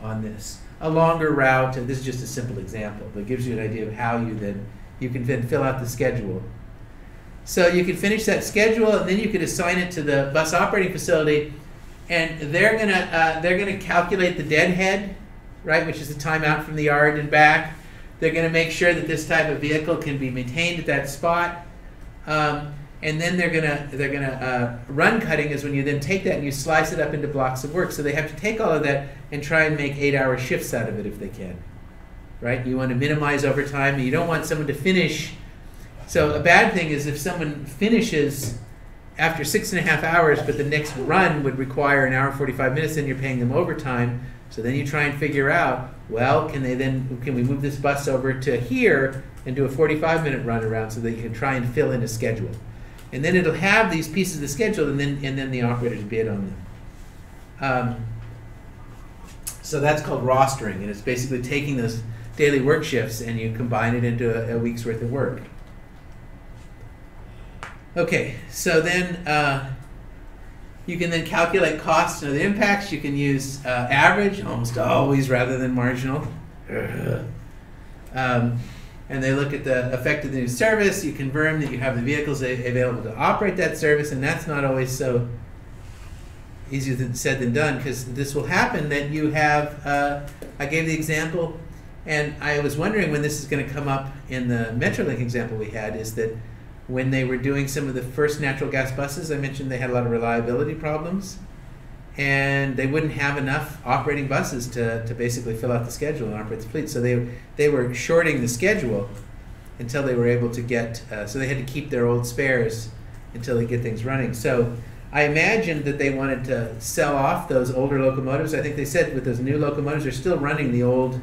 on this. A longer route, and this is just a simple example, but gives you an idea of how you then, you can then fill out the schedule. So you can finish that schedule, and then you could assign it to the bus operating facility, and they're gonna, uh, they're gonna calculate the deadhead, right, which is the time out from the yard and back. They're gonna make sure that this type of vehicle can be maintained at that spot. Um, and then they're gonna they're gonna uh, run cutting is when you then take that and you slice it up into blocks of work. So they have to take all of that and try and make eight-hour shifts out of it if they can, right? You want to minimize overtime. and You don't want someone to finish. So a bad thing is if someone finishes after six and a half hours, but the next run would require an hour and forty-five minutes, then you're paying them overtime. So then you try and figure out, well, can they then can we move this bus over to here and do a 45 minute run around so that you can try and fill in a schedule. And then it'll have these pieces of the schedule and then, and then the operators bid on them. Um, so that's called rostering, and it's basically taking those daily work shifts and you combine it into a, a week's worth of work. Okay, so then uh, you can then calculate costs and other impacts. You can use uh, average almost always rather than marginal. Um, and they look at the effect of the new service. You confirm that you have the vehicles available to operate that service, and that's not always so easier than said than done because this will happen that you have. Uh, I gave the example, and I was wondering when this is going to come up in the Metrolink example we had. Is that when they were doing some of the first natural gas buses, I mentioned they had a lot of reliability problems, and they wouldn't have enough operating buses to, to basically fill out the schedule and operate the fleet. So they they were shorting the schedule until they were able to get. Uh, so they had to keep their old spares until they get things running. So I imagined that they wanted to sell off those older locomotives. I think they said with those new locomotives, they're still running the old,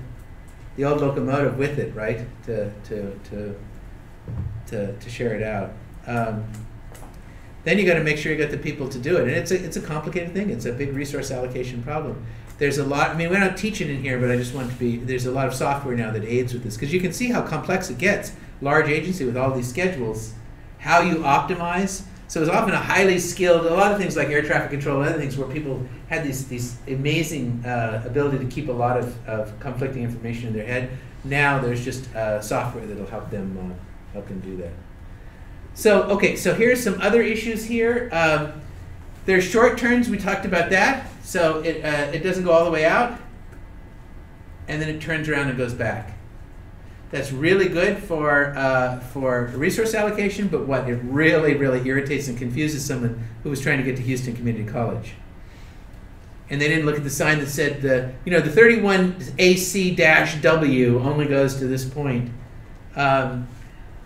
the old locomotive with it, right? To to to to, to share it out. Um, then you got to make sure you got the people to do it, and it's a it's a complicated thing. It's a big resource allocation problem. There's a lot. I mean, we're not teaching in here, but I just want to be. There's a lot of software now that aids with this because you can see how complex it gets. Large agency with all these schedules, how you optimize. So it's often a highly skilled. A lot of things like air traffic control and other things where people had these these amazing uh, ability to keep a lot of, of conflicting information in their head. Now there's just uh, software that'll help them uh, help them do that. So, okay, so here's some other issues here. Um, there's short turns, we talked about that. So it, uh, it doesn't go all the way out, and then it turns around and goes back. That's really good for, uh, for resource allocation, but what it really, really irritates and confuses someone who was trying to get to Houston Community College. And they didn't look at the sign that said the, you know, the 31 AC-W only goes to this point. Um,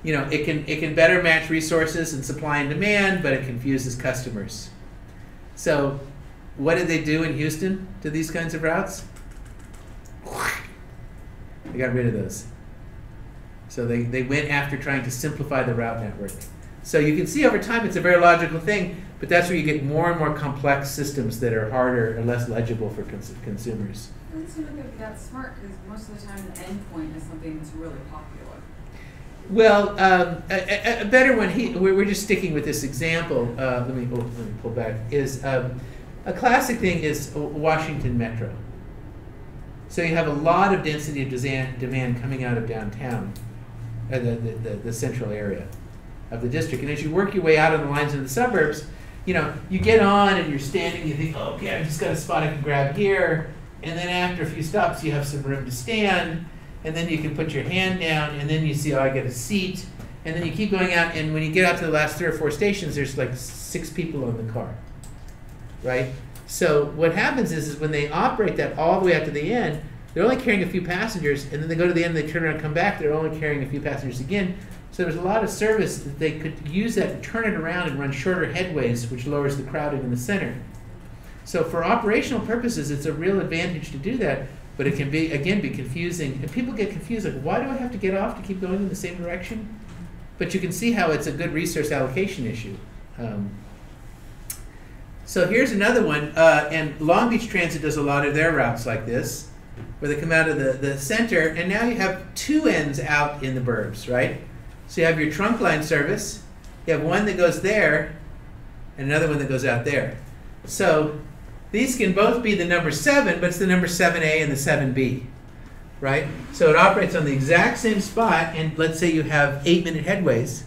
you know, it can it can better match resources and supply and demand, but it confuses customers. So, what did they do in Houston to these kinds of routes? They got rid of those. So they, they went after trying to simplify the route network. So you can see over time it's a very logical thing, but that's where you get more and more complex systems that are harder or less legible for cons- consumers. Doesn't seem like they'd be that smart because most of the time the endpoint is something that's really popular. Well, um, a, a, better one. He, we're, we're just sticking with this example. Uh, let me oh, let me pull back. Is um, a classic thing is Washington Metro. So you have a lot of density of demand coming out of downtown, uh, the, the, the, central area of the district. And as you work your way out on the lines in the suburbs, you know, you get on and you're standing. You think, oh, okay, I've just got a spot I can grab here. And then after a few stops, you have some room to stand and then you can put your hand down, and then you see, oh, I get a seat, and then you keep going out, and when you get out to the last three or four stations, there's like six people in the car, right? So what happens is, is when they operate that all the way out to the end, they're only carrying a few passengers, and then they go to the end, they turn around and come back, they're only carrying a few passengers again. So there's a lot of service that they could use that to turn it around and run shorter headways, which lowers the crowding in the center. So for operational purposes, it's a real advantage to do that but it can be again be confusing and people get confused like why do i have to get off to keep going in the same direction but you can see how it's a good resource allocation issue um, so here's another one uh, and long beach transit does a lot of their routes like this where they come out of the, the center and now you have two ends out in the burbs right so you have your trunk line service you have one that goes there and another one that goes out there so these can both be the number 7, but it's the number 7A and the 7B, right? So it operates on the exact same spot, and let's say you have 8 minute headways,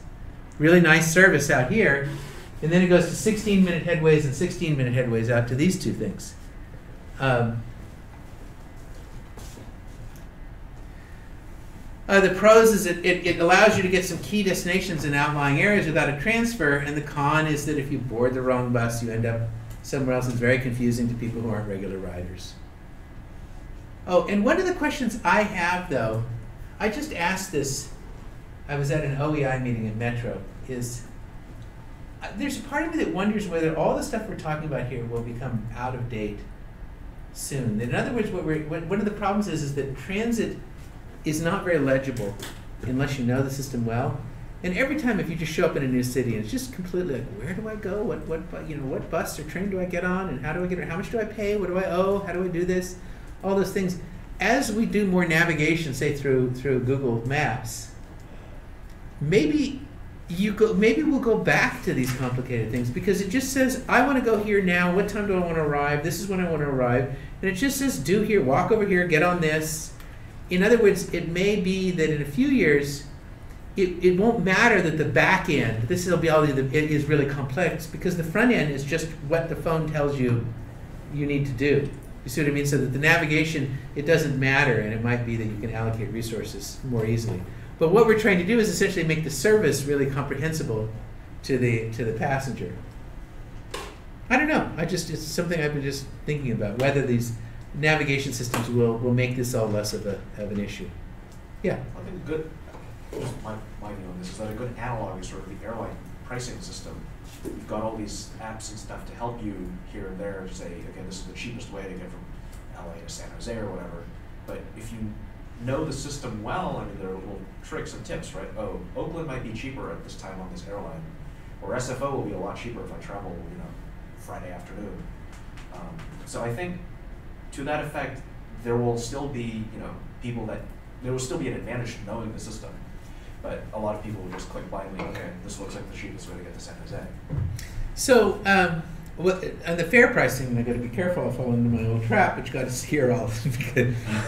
really nice service out here, and then it goes to 16 minute headways and 16 minute headways out to these two things. Um, Uh, the pros is it, it, it, allows you to get some key destinations in outlying areas without a transfer, and the con is that if you board the wrong bus, you end up somewhere else. It's very confusing to people who aren't regular riders. Oh, and one of the questions I have, though, I just asked this. I was at an OEI meeting at Metro. Is uh, there's a part of me that wonders whether all the stuff we're talking about here will become out of date soon. In other words, what we're, what, one of the problems is is that transit is not very legible unless you know the system well. And every time, if you just show up in a new city, and it's just completely like, where do I go? What what you know? What bus or train do I get on? And how do I get? How much do I pay? What do I owe? How do I do this? All those things. As we do more navigation, say through through Google Maps, maybe you go. Maybe we'll go back to these complicated things because it just says, I want to go here now. What time do I want to arrive? This is when I want to arrive, and it just says, do here, walk over here, get on this in other words, it may be that in a few years, it, it won't matter that the back end, this will be all the, it is really complex because the front end is just what the phone tells you you need to do. You see what I mean? So that the navigation, it doesn't matter, and it might be that you can allocate resources more easily. But what we're trying to do is essentially make the service really comprehensible to the to the passenger. I don't know. I just it's something I've been just thinking about whether these navigation systems will, will make this all less of a of an issue. Yeah. I think a good, my, my view on this, is that a good analog is sort of the airline pricing system. You've got all these apps and stuff to help you here and there, say, okay, this is the cheapest way to get from LA to San Jose or whatever. But if you know the system well, I mean, there are little tricks and tips, right? Oh, Oakland might be cheaper at this time on this airline, or SFO will be a lot cheaper if I travel, you know, Friday afternoon. Um, so I think to that effect, there will still be, you know, people that, there will still be an advantage to knowing the system. But a lot of people will just click blindly, okay, this looks like the cheapest way to get to San Jose. So, um, what, on the fare pricing, I've got to be careful. I fall into my old trap, which got us here all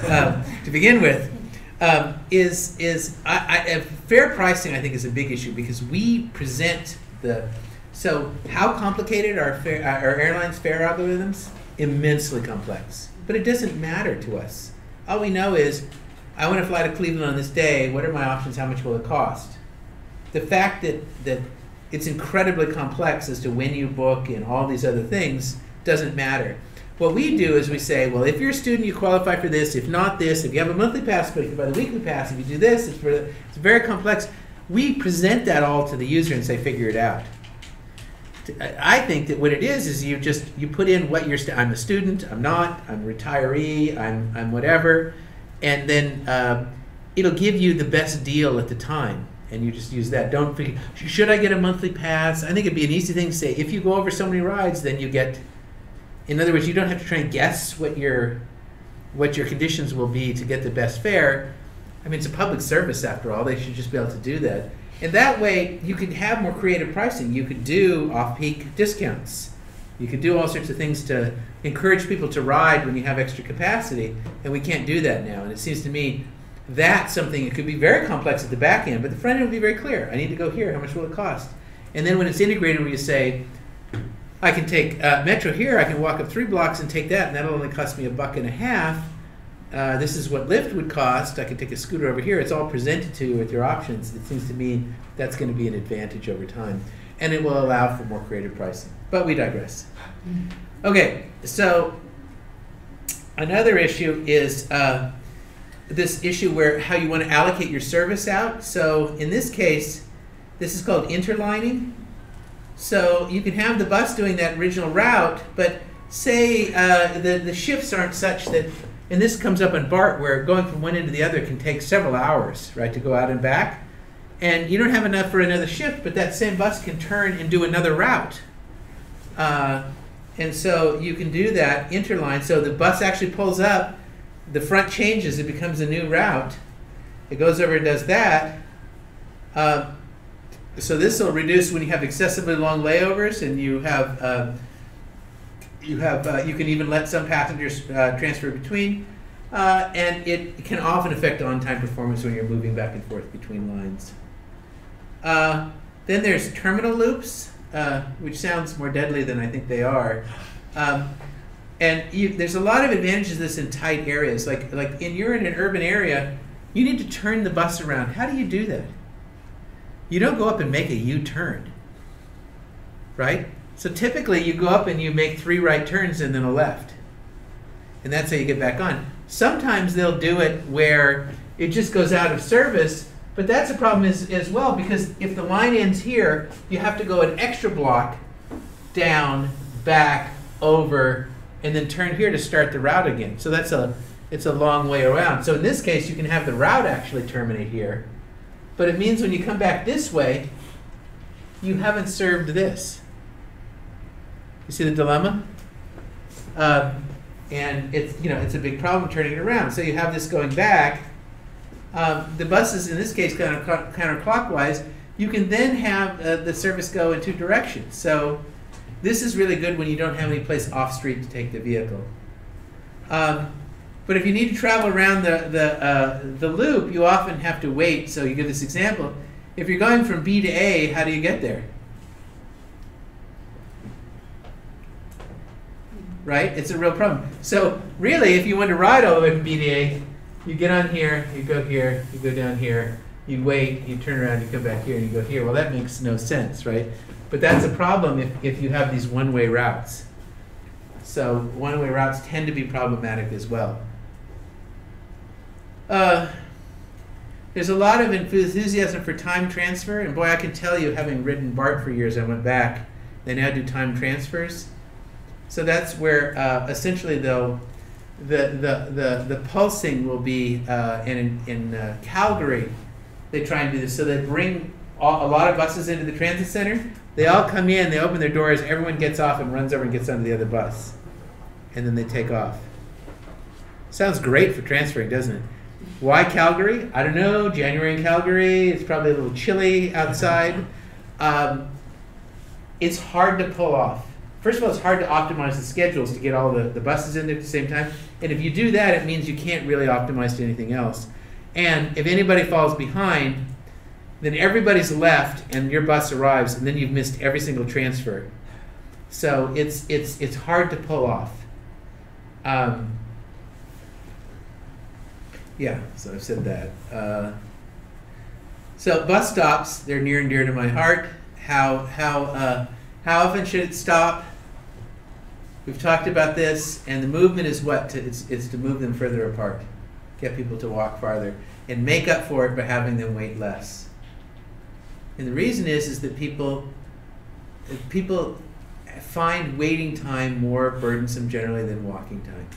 um, to begin with. Um, is is I, I, uh, fare pricing? I think is a big issue because we present the. So, how complicated are fare, are airlines' fare algorithms? Immensely complex, but it doesn't matter to us. All we know is, I want to fly to Cleveland on this day. What are my options? How much will it cost? The fact that that it's incredibly complex as to when you book and all these other things doesn't matter. What we do is we say, well, if you're a student, you qualify for this. If not this, if you have a monthly pass, but if you buy the weekly pass, if you do this, it's, for, it's very complex. We present that all to the user and say, figure it out. I think that what it is is you just you put in what you're. St- I'm a student. I'm not. I'm retiree. I'm I'm whatever, and then uh, it'll give you the best deal at the time and you just use that. Don't figure, should I get a monthly pass? I think it'd be an easy thing to say. If you go over so many rides, then you get. In other words, you don't have to try and guess what your what your conditions will be to get the best fare. I mean, it's a public service after all. They should just be able to do that. And that way, you could have more creative pricing. You could do off-peak discounts. You could do all sorts of things to encourage people to ride when you have extra capacity, and we can't do that now. And it seems to me that's something it could be very complex at the back end, but the front end would be very clear. I need to go here. How much will it cost? And then when it's integrated, where you say, I can take uh, Metro here, I can walk up three blocks and take that, and that'll only cost me a buck and a half. Uh, this is what Lyft would cost. I could take a scooter over here. It's all presented to you with your options. It seems to me that's going to be an advantage over time. And it will allow for more creative pricing. But we digress. Okay, so another issue is. Uh, this issue where how you want to allocate your service out. So in this case, this is called interlining. So you can have the bus doing that original route, but say uh, the, the shifts aren't such that, and this comes up in BART where going from one end to the other can take several hours, right, to go out and back. And you don't have enough for another shift, but that same bus can turn and do another route. Uh, and so you can do that interline. So the bus actually pulls up the front changes, it becomes a new route. It goes over and does that. Uh, so this will reduce when you have excessively long layovers, and you have uh, you have uh, you can even let some passengers uh, transfer between, uh, and it can often affect on-time performance when you're moving back and forth between lines. Uh, then there's terminal loops, which sounds more deadly than I think they are. Um, and you, there's a lot of advantages to this in tight areas. Like like in you're in an urban area, you need to turn the bus around. How do you do that? You don't go up and make a U-turn, right? So typically you go up and you make three right turns and then a left, and that's how you get back on. Sometimes they'll do it where it just goes out of service, but that's a problem as, as well because if the line ends here, you have to go an extra block down, back, over, and then turn here to start the route again. So that's a it's a long way around. So in this case, you can have the route actually terminate here, but it means when you come back this way, you haven't served this. You see the dilemma? Um, and it's you know it's a big problem turning it around. So you have this going back. Um, the buses in this case kind of counterclockwise. You can then have uh, the service go in two directions. So this is really good when you don't have any place off street to take the vehicle. Um, But if you need to travel around the, the, uh, the loop, you often have to wait. So you give this example. If you're going from B to A, how do you get there? Right? It's a real problem. So really, if you want to ride all the way from B to A, you get on here, you go here, you go down here, you wait, you turn around, you come back here, and you go here. Well, that makes no sense, right? But that's a problem if, if you have these one-way routes. So one-way routes tend to be problematic as well. Uh, there's a lot of enthusiasm for time transfer, and boy, I can tell you, having ridden BART for years, I went back. They now do time transfers, so that's where uh, essentially they'll the the the, the pulsing will be uh, in in uh, Calgary. They try and do this, so they bring all, a lot of buses into the transit center. They all come in, they open their doors, everyone gets off and runs over and gets onto the other bus, and then they take off. Sounds great for transferring, doesn't it? Why Calgary? I don't know. January in Calgary, it's probably a little chilly outside. Um, it's hard to pull off. First of all, it's hard to optimize the schedules to get all the, the buses in there at the same time. And if you do that, it means you can't really optimize to anything else. And if anybody falls behind, then everybody's left and your bus arrives and then you've missed every single transfer. So it's, it's, it's hard to pull off. Um, yeah, so I've said that. Uh, so bus stops, they're near and dear to my heart. How, how, uh, how often should it stop? We've talked about this, and the movement is what? To, it's, it's to move them further apart, get people to walk farther, and make up for it by having them wait less. And the reason is, is that people, people find waiting time more burdensome generally than walking time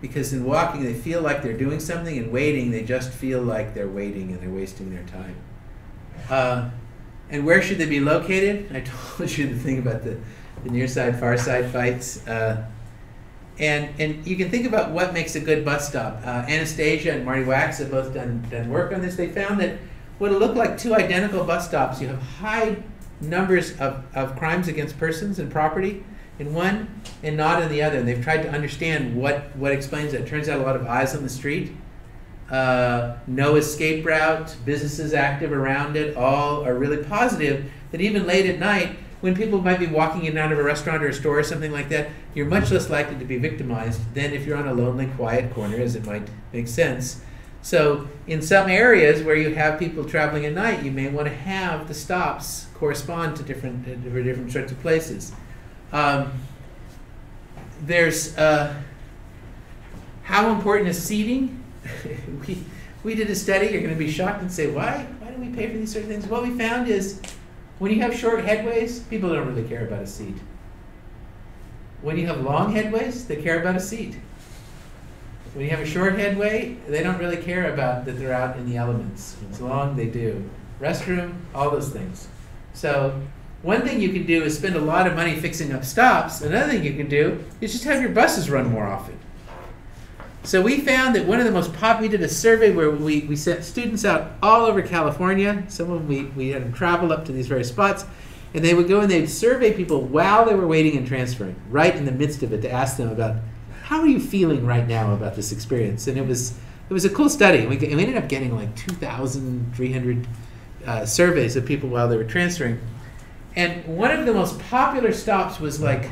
because in walking they feel like they're doing something and waiting they just feel like they're waiting and they're wasting their time uh, and where should they be located i told you the thing about the, the near side far side fights uh, and and you can think about what makes a good bus stop uh, anastasia and marty Wachs have both done, done work on this they found that what look like two identical bus stops you have high numbers of, of crimes against persons and property in one and not in the other. And they've tried to understand what, what explains it. Turns out a lot of eyes on the street, uh, no escape route, businesses active around it, all are really positive that even late at night, when people might be walking in and out of a restaurant or a store or something like that, you're much less likely to be victimized than if you're on a lonely, quiet corner, as it might make sense. So, in some areas where you have people traveling at night, you may want to have the stops correspond to different, uh, different sorts of places. Um, there's uh, how important is seating? we, we did a study, you're going to be shocked and say, why? Why do we pay for these sort of things? What we found is when you have short headways, people don't really care about a seat. When you have long headways, they care about a seat. When you have a short headway, they don't really care about that they're out in the elements. It's long, they do. Restroom, all those things. So one thing you can do is spend a lot of money fixing up stops. Another thing you can do is just have your buses run more often. So we found that one of the most popular, we did a survey where we, we sent students out all over California. Some of them we, we had them travel up to these various spots. And they would go and they'd survey people while they were waiting and transferring, right in the midst of it, to ask them about how are you feeling right now about this experience. And it was it was a cool study. We, we ended up getting like 2,300 uh, surveys of people while they were transferring. And one of the most popular stops was like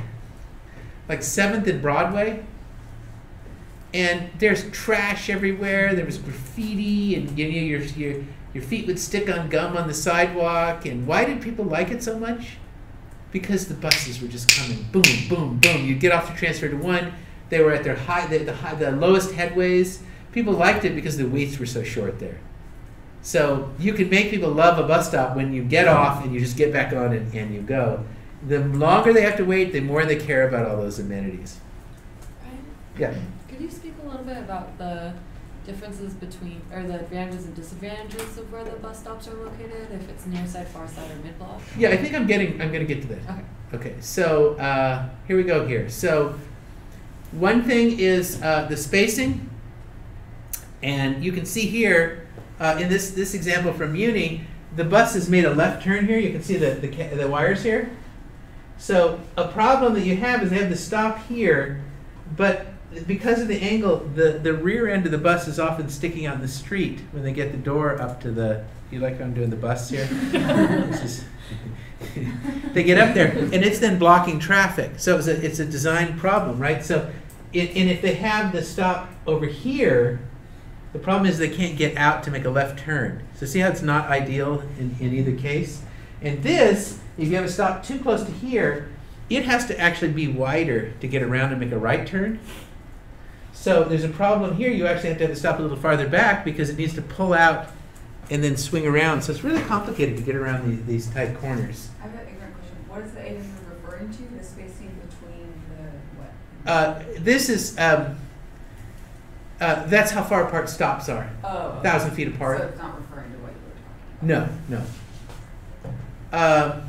like Seventh and Broadway. And there's trash everywhere. There was graffiti, and you know, your your your feet would stick on gum on the sidewalk. And why did people like it so much? Because the buses were just coming, boom, boom, boom. You'd get off the transfer to one. They were at their high, the, the, high, the lowest headways. People liked it because the waits were so short there. So you can make people love a bus stop when you get off and you just get back on and, and you go. The longer they have to wait, the more they care about all those amenities. Right? Yeah. Could you speak a little bit about the differences between, or the advantages and disadvantages of where the bus stops are located, if it's near side, far side, or mid block? Yeah, I think I'm getting. I'm going to get to that. Okay. Okay. So uh, here we go. Here. So one thing is uh, the spacing, and you can see here uh, in this this example from Muni, the bus has made a left turn here. You can see the the, the wires here. So a problem that you have is they have the stop here, but because of the angle, the, the rear end of the bus is often sticking out the street when they get the door up to the. You like how I'm doing the bus here? Is- they get up there, and it's then blocking traffic. So it's a it's a design problem, right? So, it, and if they have the stop over here, the problem is they can't get out to make a left turn. So see how it's not ideal in, in either case? And this, if you have a stop too close to here, it has to actually be wider to get around and make a right turn. So there's a problem here. You actually have to have the stop a little farther back because it needs to pull out and then swing around. So it's really complicated to get around these, these tight corners. I have an ignorant question. What is the area you're referring to, the spacing between the what? Uh, this is, um, uh, that's how far apart stops are. Oh. thousand feet apart. So it's not referring to what you were talking about? No, no. Um,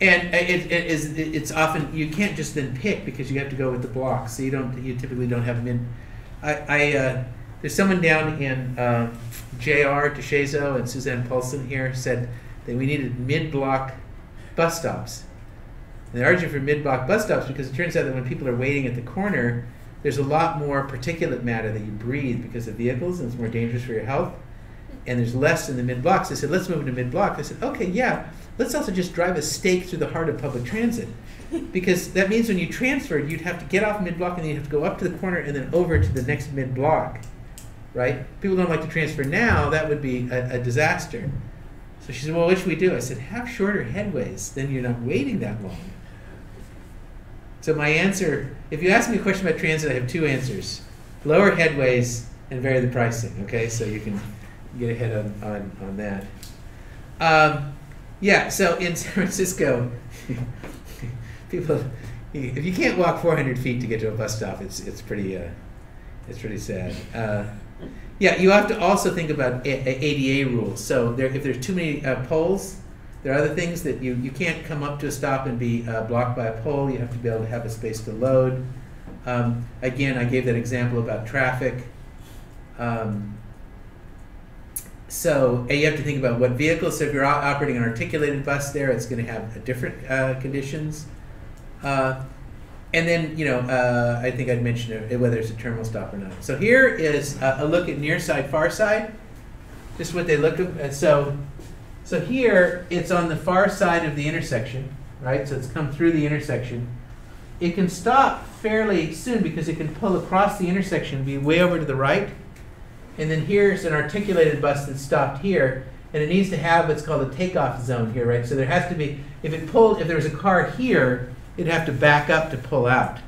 and it, it is it's often you can't just then pick because you have to go with the blocks. So you don't you typically don't have min. I, I uh, there's someone down in uh, J.R. DeShazo and Suzanne Paulson here said that we needed mid block bus stops. And they're arguing for mid block bus stops because it turns out that when people are waiting at the corner, there's a lot more particulate matter that you breathe because of vehicles and it's more dangerous for your health and there's less in the mid blocks. I said, let's move into mid block. I said, okay, yeah, let's also just drive a stake through the heart of public transit. Because that means when you transferred, you'd have to get off mid block and then you'd have to go up to the corner and then over to the next mid block. Right? People don't like to transfer now, that would be a, a disaster. So she said, well, what should we do? I said, have shorter headways, then you're not waiting that long. So my answer, if you ask me a question about transit, I have two answers. Lower headways and vary the pricing, okay? So you can get ahead on, on, on that. Um, yeah, so in San Francisco, people, if you can't walk 400 feet to get to a bus stop, it's, it's pretty, uh, it's pretty sad. Uh, yeah, you have to also think about ADA rules. So there, if there's too many uh, poles, there are other things that you, you can't come up to a stop and be uh, blocked by a pole. You have to be able to have a space to load. Um, again, I gave that example about traffic. Um, so uh, you have to think about what vehicles. So if you're operating an articulated bus there, it's going to have uh, different uh, conditions. Uh, and then, you know, uh, I think I'd mentioned uh, whether it's a terminal stop or not. So here is uh, a look at near side, far side. Just what they look at. So, so here it's on the far side of the intersection, right? So it's come through the intersection. It can stop fairly soon because it can pull across the intersection, be way over to the right. And then here's an articulated bus that's stopped here, and it needs to have what's called a takeoff zone here, right? So there has to be, if it pulled, if there was a car here, it'd have to back up to pull out,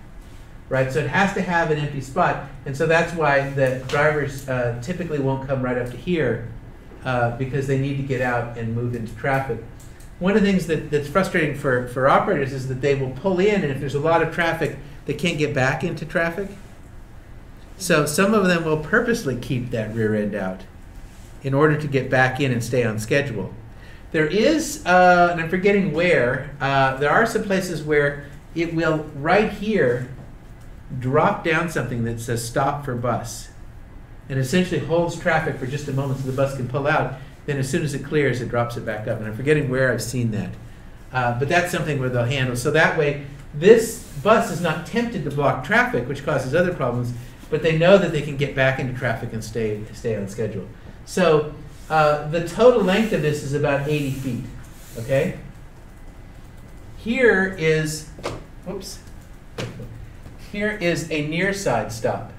right? So it has to have an empty spot, and so that's why the drivers uh, typically won't come right up to here uh, because they need to get out and move into traffic. One of the things that, that's frustrating for, for operators is that they will pull in, and if there's a lot of traffic, they can't get back into traffic. So some of them will purposely keep that rear end out in order to get back in and stay on schedule. There is, uh, and I'm forgetting where, uh, there are some places where it will, right here, drop down something that says stop for bus. And essentially holds traffic for just a moment so the bus can pull out. Then as soon as it clears, it drops it back up. And I'm forgetting where I've seen that. Uh, but that's something where they'll handle. So that way, this bus is not tempted to block traffic, which causes other problems, but they know that they can get back into traffic and stay, stay on schedule. So uh, the total length of this is about 80 feet, okay? Here is, whoops, here is a near side stop,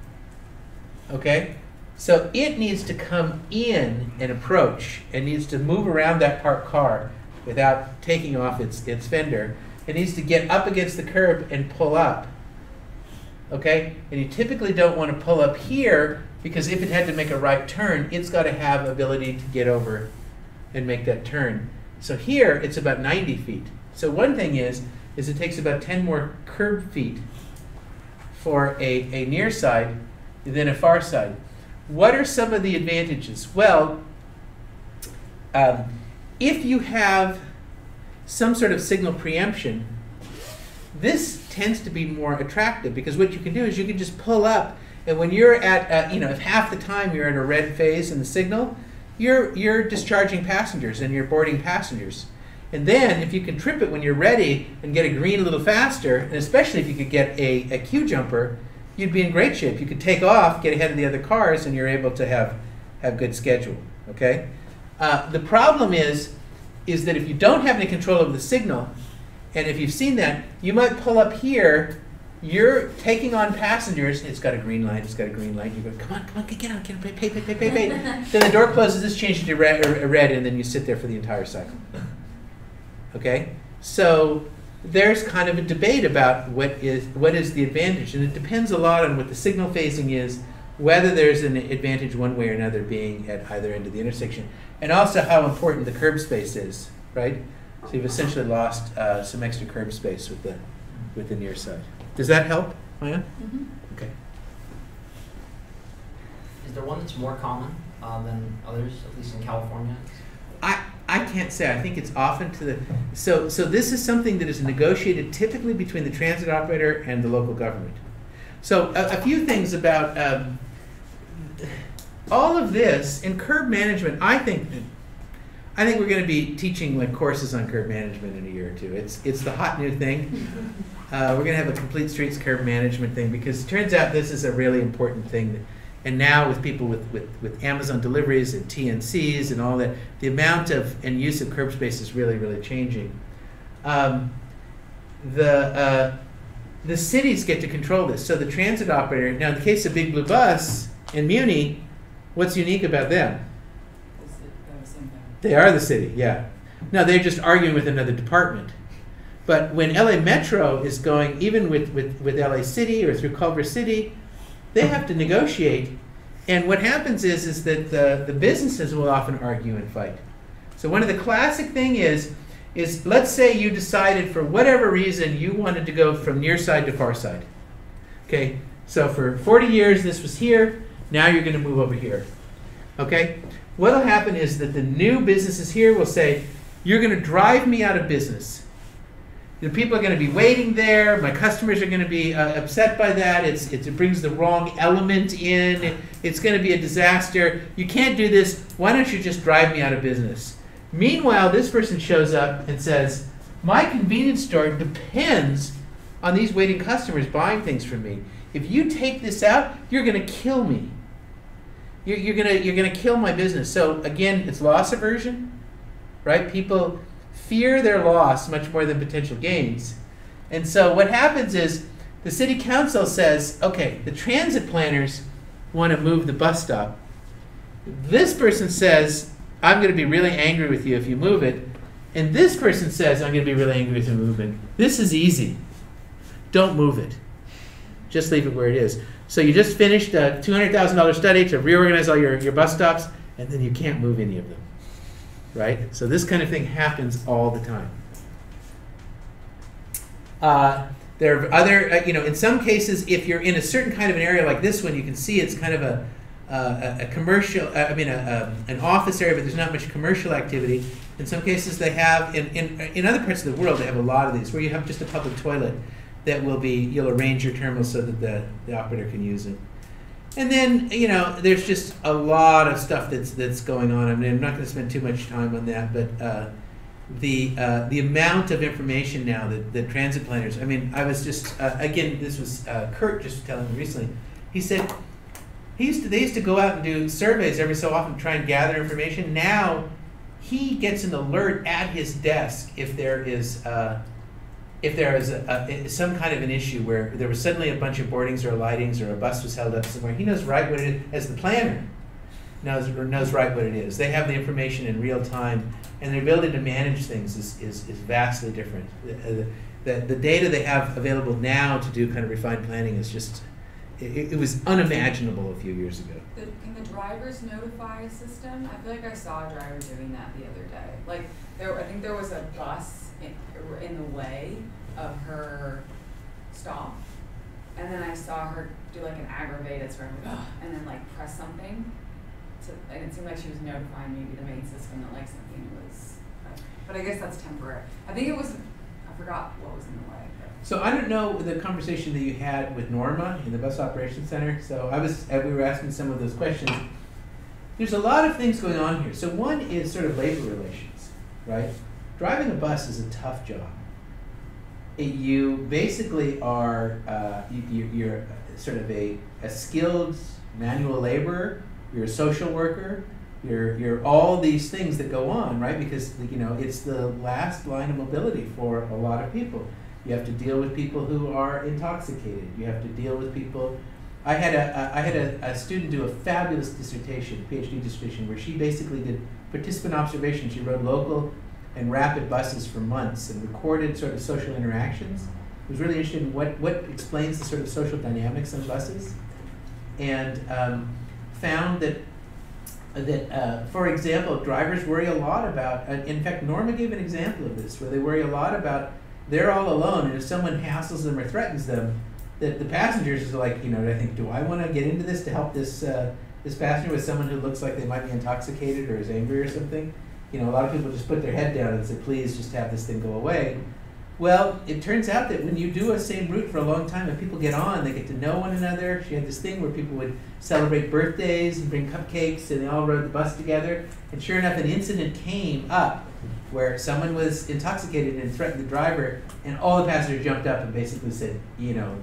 okay? So it needs to come in and approach and needs to move around that parked car without taking off its, its fender. It needs to get up against the curb and pull up. Okay? And you typically don't want to pull up here because if it had to make a right turn, it's got to have ability to get over and make that turn. So here it's about 90 feet. So one thing is, is it takes about 10 more curb feet for a, a near side than a far side. What are some of the advantages? Well, um, if you have some sort of signal preemption, this tends to be more attractive because what you can do is you can just pull up, and when you're at, uh, you know, if half the time you're at a red phase in the signal, you're you're discharging passengers and you're boarding passengers. And then if you can trip it when you're ready and get a green a little faster, and especially if you could get a, a queue jumper, you'd be in great shape. You could take off, get ahead of the other cars, and you're able to have have good schedule. Okay. Uh, the problem is, is that if you don't have any control over the signal, and if you've seen that, you might pull up here. You're taking on passengers. It's got a green light. It's got a green light. You go, come on, come on, get out, get out, pay, pay, pay, pay, pay, pay. then the door closes. This changes to red, red, and then you sit there for the entire cycle. Okay, so there's kind of a debate about what is what is the advantage, and it depends a lot on what the signal phasing is, whether there's an advantage one way or another being at either end of the intersection, and also how important the curb space is, right? So you've essentially lost uh, some extra curb space with the with the near side. Does that help, Maya? Mhm. Okay. Is there one that's more common uh, than others, at least in California? I, I can't say. I think it's often to the so so this is something that is negotiated typically between the transit operator and the local government. So a, a few things about um, all of this in curb management. I think I think we're going to be teaching like courses on curb management in a year or two. It's it's the hot new thing. Uh, we're going to have a complete streets curb management thing because it turns out this is a really important thing. That, and now with people with, with, with Amazon deliveries and TNCs and all that, the amount of and use of curb space is really, really changing. Um, the, uh, the cities get to control this. So the transit operator, now in the case of Big Blue Bus in Muni, what's unique about them? Is it the same thing? They are the city, yeah. No, they're just arguing with another department. But when LA Metro is going, even with, with, with LA City or through Culver City, they have to negotiate. And what happens is, is that the, the businesses will often argue and fight. So one of the classic thing is, is let's say you decided for whatever reason you wanted to go from near side to far side. Okay, so for 40 years this was here, now you're going to move over here. Okay, what'll happen is that the new businesses here will say, you're going to drive me out of business. The people are going to be waiting there. My customers are going to be uh, upset by that. It's, it brings the wrong element in. It's going to be a disaster. You can't do this. Why don't you just drive me out of business? Meanwhile, this person shows up and says, My convenience store depends on these waiting customers buying things from me. If you take this out, you're going to kill me. You're, you're to you're going to kill my business. So, again, it's loss aversion, right? People fear their loss much more than potential gains. And so what happens is the city council says, okay, the transit planners want to move the bus stop. This person says, I'm going to be really angry with you if you move it. And this person says, I'm going to be really angry with you moving. This is easy. Don't move it. Just leave it where it is. So you just finished a $200,000 study to reorganize all your, your bus stops, and then you can't move any of them right? So this kind of thing happens all the time. Uh, there are other, uh, you know, in some cases, if you're in a certain kind of an area like this one, you can see it's kind of a, uh, a, commercial, uh, I mean, a, a, an office area, but there's not much commercial activity. In some cases, they have, in, in, in other parts of the world, they have a lot of these, where you have just a public toilet that will be, you'll arrange your terminal so that the, the operator can use it. And then you know, there's just a lot of stuff that's that's going on. I mean, I'm not going to spend too much time on that, but uh, the uh, the amount of information now that, that transit planners. I mean, I was just uh, again, this was uh, Kurt just telling me recently. He said he used to they used to go out and do surveys every so often, try and gather information. Now he gets an alert at his desk if there is uh, if there is a, a, some kind of an issue where there was suddenly a bunch of boardings or lightings or a bus was held up somewhere, he knows right what it is as the planner knows knows right what it is. They have the information in real time, and their ability to manage things is, is, is vastly different. The, uh, the, the data they have available now to do kind of refined planning is just it, it was unimaginable a few years ago. The, can the drivers notify a system? I feel like I saw a driver doing that the other day. Like there, I think there was a bus in, in the way of her stop, and then I saw her do like an aggravated sort of, "Ugh," and then like press something. To, and it seemed like she was notifying maybe the main system that like something was, but I guess that's temporary. I think it was, I forgot what was in the way. So I don't know the conversation that you had with Norma in the bus operations center. So I was, uh, we were asking some of those questions. There's a lot of things going on here. So one is sort of labor relations, right? Driving a bus is a tough job. you basically are uh, you, you're sort of a, a skilled manual laborer. You're a social worker. You're you're all these things that go on, right? Because you know it's the last line of mobility for a lot of people. You have to deal with people who are intoxicated. You have to deal with people. I had a, a I had a, a student do a fabulous dissertation, PhD dissertation, where she basically did participant observation. She wrote local and rapid buses for months and recorded sort of social interactions. Was really interested in what what explains the sort of social dynamics on buses, and um, found that that, uh, for example, drivers worry a lot about. Uh, in fact, Norma gave an example of this, where they worry a lot about they're all alone, and if someone hassles them or threatens them, that the passengers are like, you know, I think, do I want to get into this to help this uh, this passenger with someone who looks like they might be intoxicated or is angry or something? You know, a lot of people just put their head down and say, please, just have this thing go away. Well, it turns out that when you do a same route for a long time and people get on, they get to know one another. She had this thing where people would celebrate birthdays and bring cupcakes and they all rode the bus together. And sure enough, an incident came up where someone was intoxicated and threatened the driver, and all the passengers jumped up and basically said, you know,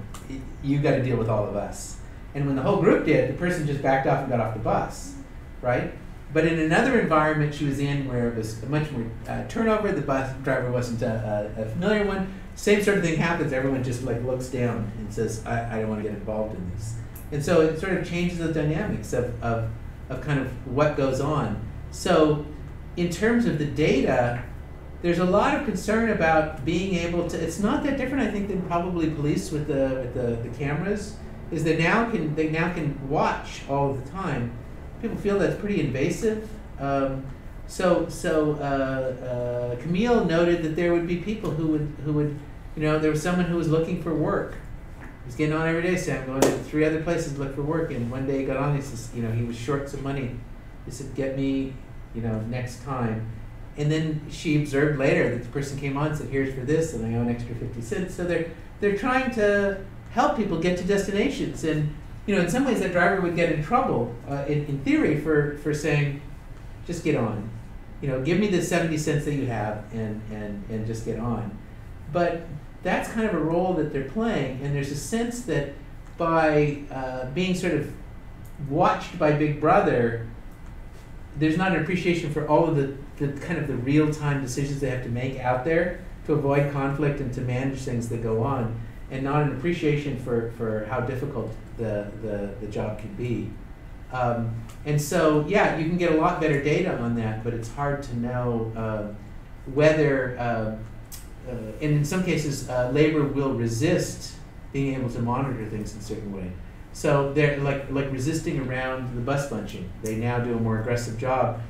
you got to deal with all of us. And when the whole group did, the person just backed off and got off the bus, right? But in another environment she was in where it was much more uh, turnover, the bus driver wasn't a, a, familiar one. Same sort of thing happens. Everyone just like looks down and says, I, I don't want to get involved in this. And so it sort of changes the dynamics of, of, of kind of what goes on. So in terms of the data, there's a lot of concern about being able to. It's not that different, I think, than probably police with the with the, the cameras. Is they now can they now can watch all the time people feel that's pretty invasive. Um, so so uh, uh, Camille noted that there would be people who would who would you know there was someone who was looking for work. He was getting on every day, saying I'm going to three other places to look for work, and one day he got on. He says you know he was short some money. He said get me you know next time. And then she observed later that the person came on and said, "Here's for this," and I owe an extra fifty cents. So they're they're trying to help people get to destinations, and you know, in some ways that driver would get in trouble, uh, in, in theory, for, for saying, just get on. You know, give me the 70 cents that you have and, and, and just get on. But that's kind of a role that they're playing, and there's a sense that by uh, being sort of watched by Big Brother, there's not an appreciation for all of the, the kind of the real time decisions they have to make out there to avoid conflict and to manage things that go on, and not an appreciation for, for how difficult the, the, the job can be. Um, and so, yeah, you can get a lot better data on that, but it's hard to know uh, whether, uh, uh, and in some cases, uh, labor will resist being able to monitor things in a certain way. So they're like, like resisting around the bus bunching. They now do a more aggressive job.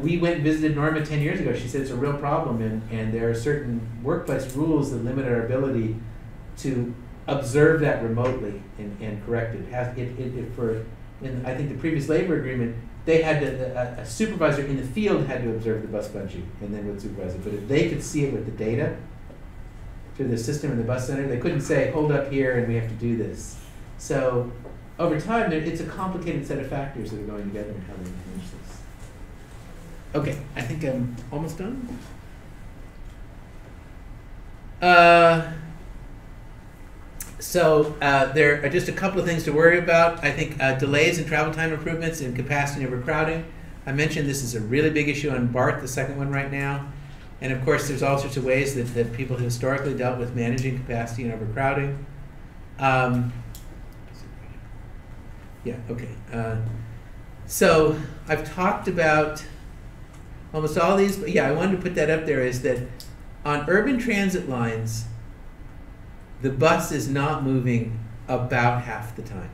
we went and visited Norma 10 years ago. She said it's a real problem, and, and there are certain workplace rules that limit our ability to observe that remotely and, and correct it. It, it, it for in I think the previous labor agreement, they had to, a, a, supervisor in the field had to observe the bus bunching and then would supervise it. But if they could see it with the data through the system in the bus center, they couldn't say, hold up here and we have to do this. So over time, it's a complicated set of factors that are going together in how they manage this. Okay, I think I'm almost done. Uh, so uh, there are just a couple of things to worry about. I think uh, delays in travel time improvements and capacity and overcrowding. I mentioned this is a really big issue on BART, the second one right now. And of course, there's all sorts of ways that, that people have historically dealt with managing capacity and overcrowding. Um, yeah, okay. Uh, so I've talked about almost all these, but yeah, I wanted to put that up there is that on urban transit lines, the bus is not moving about half the time.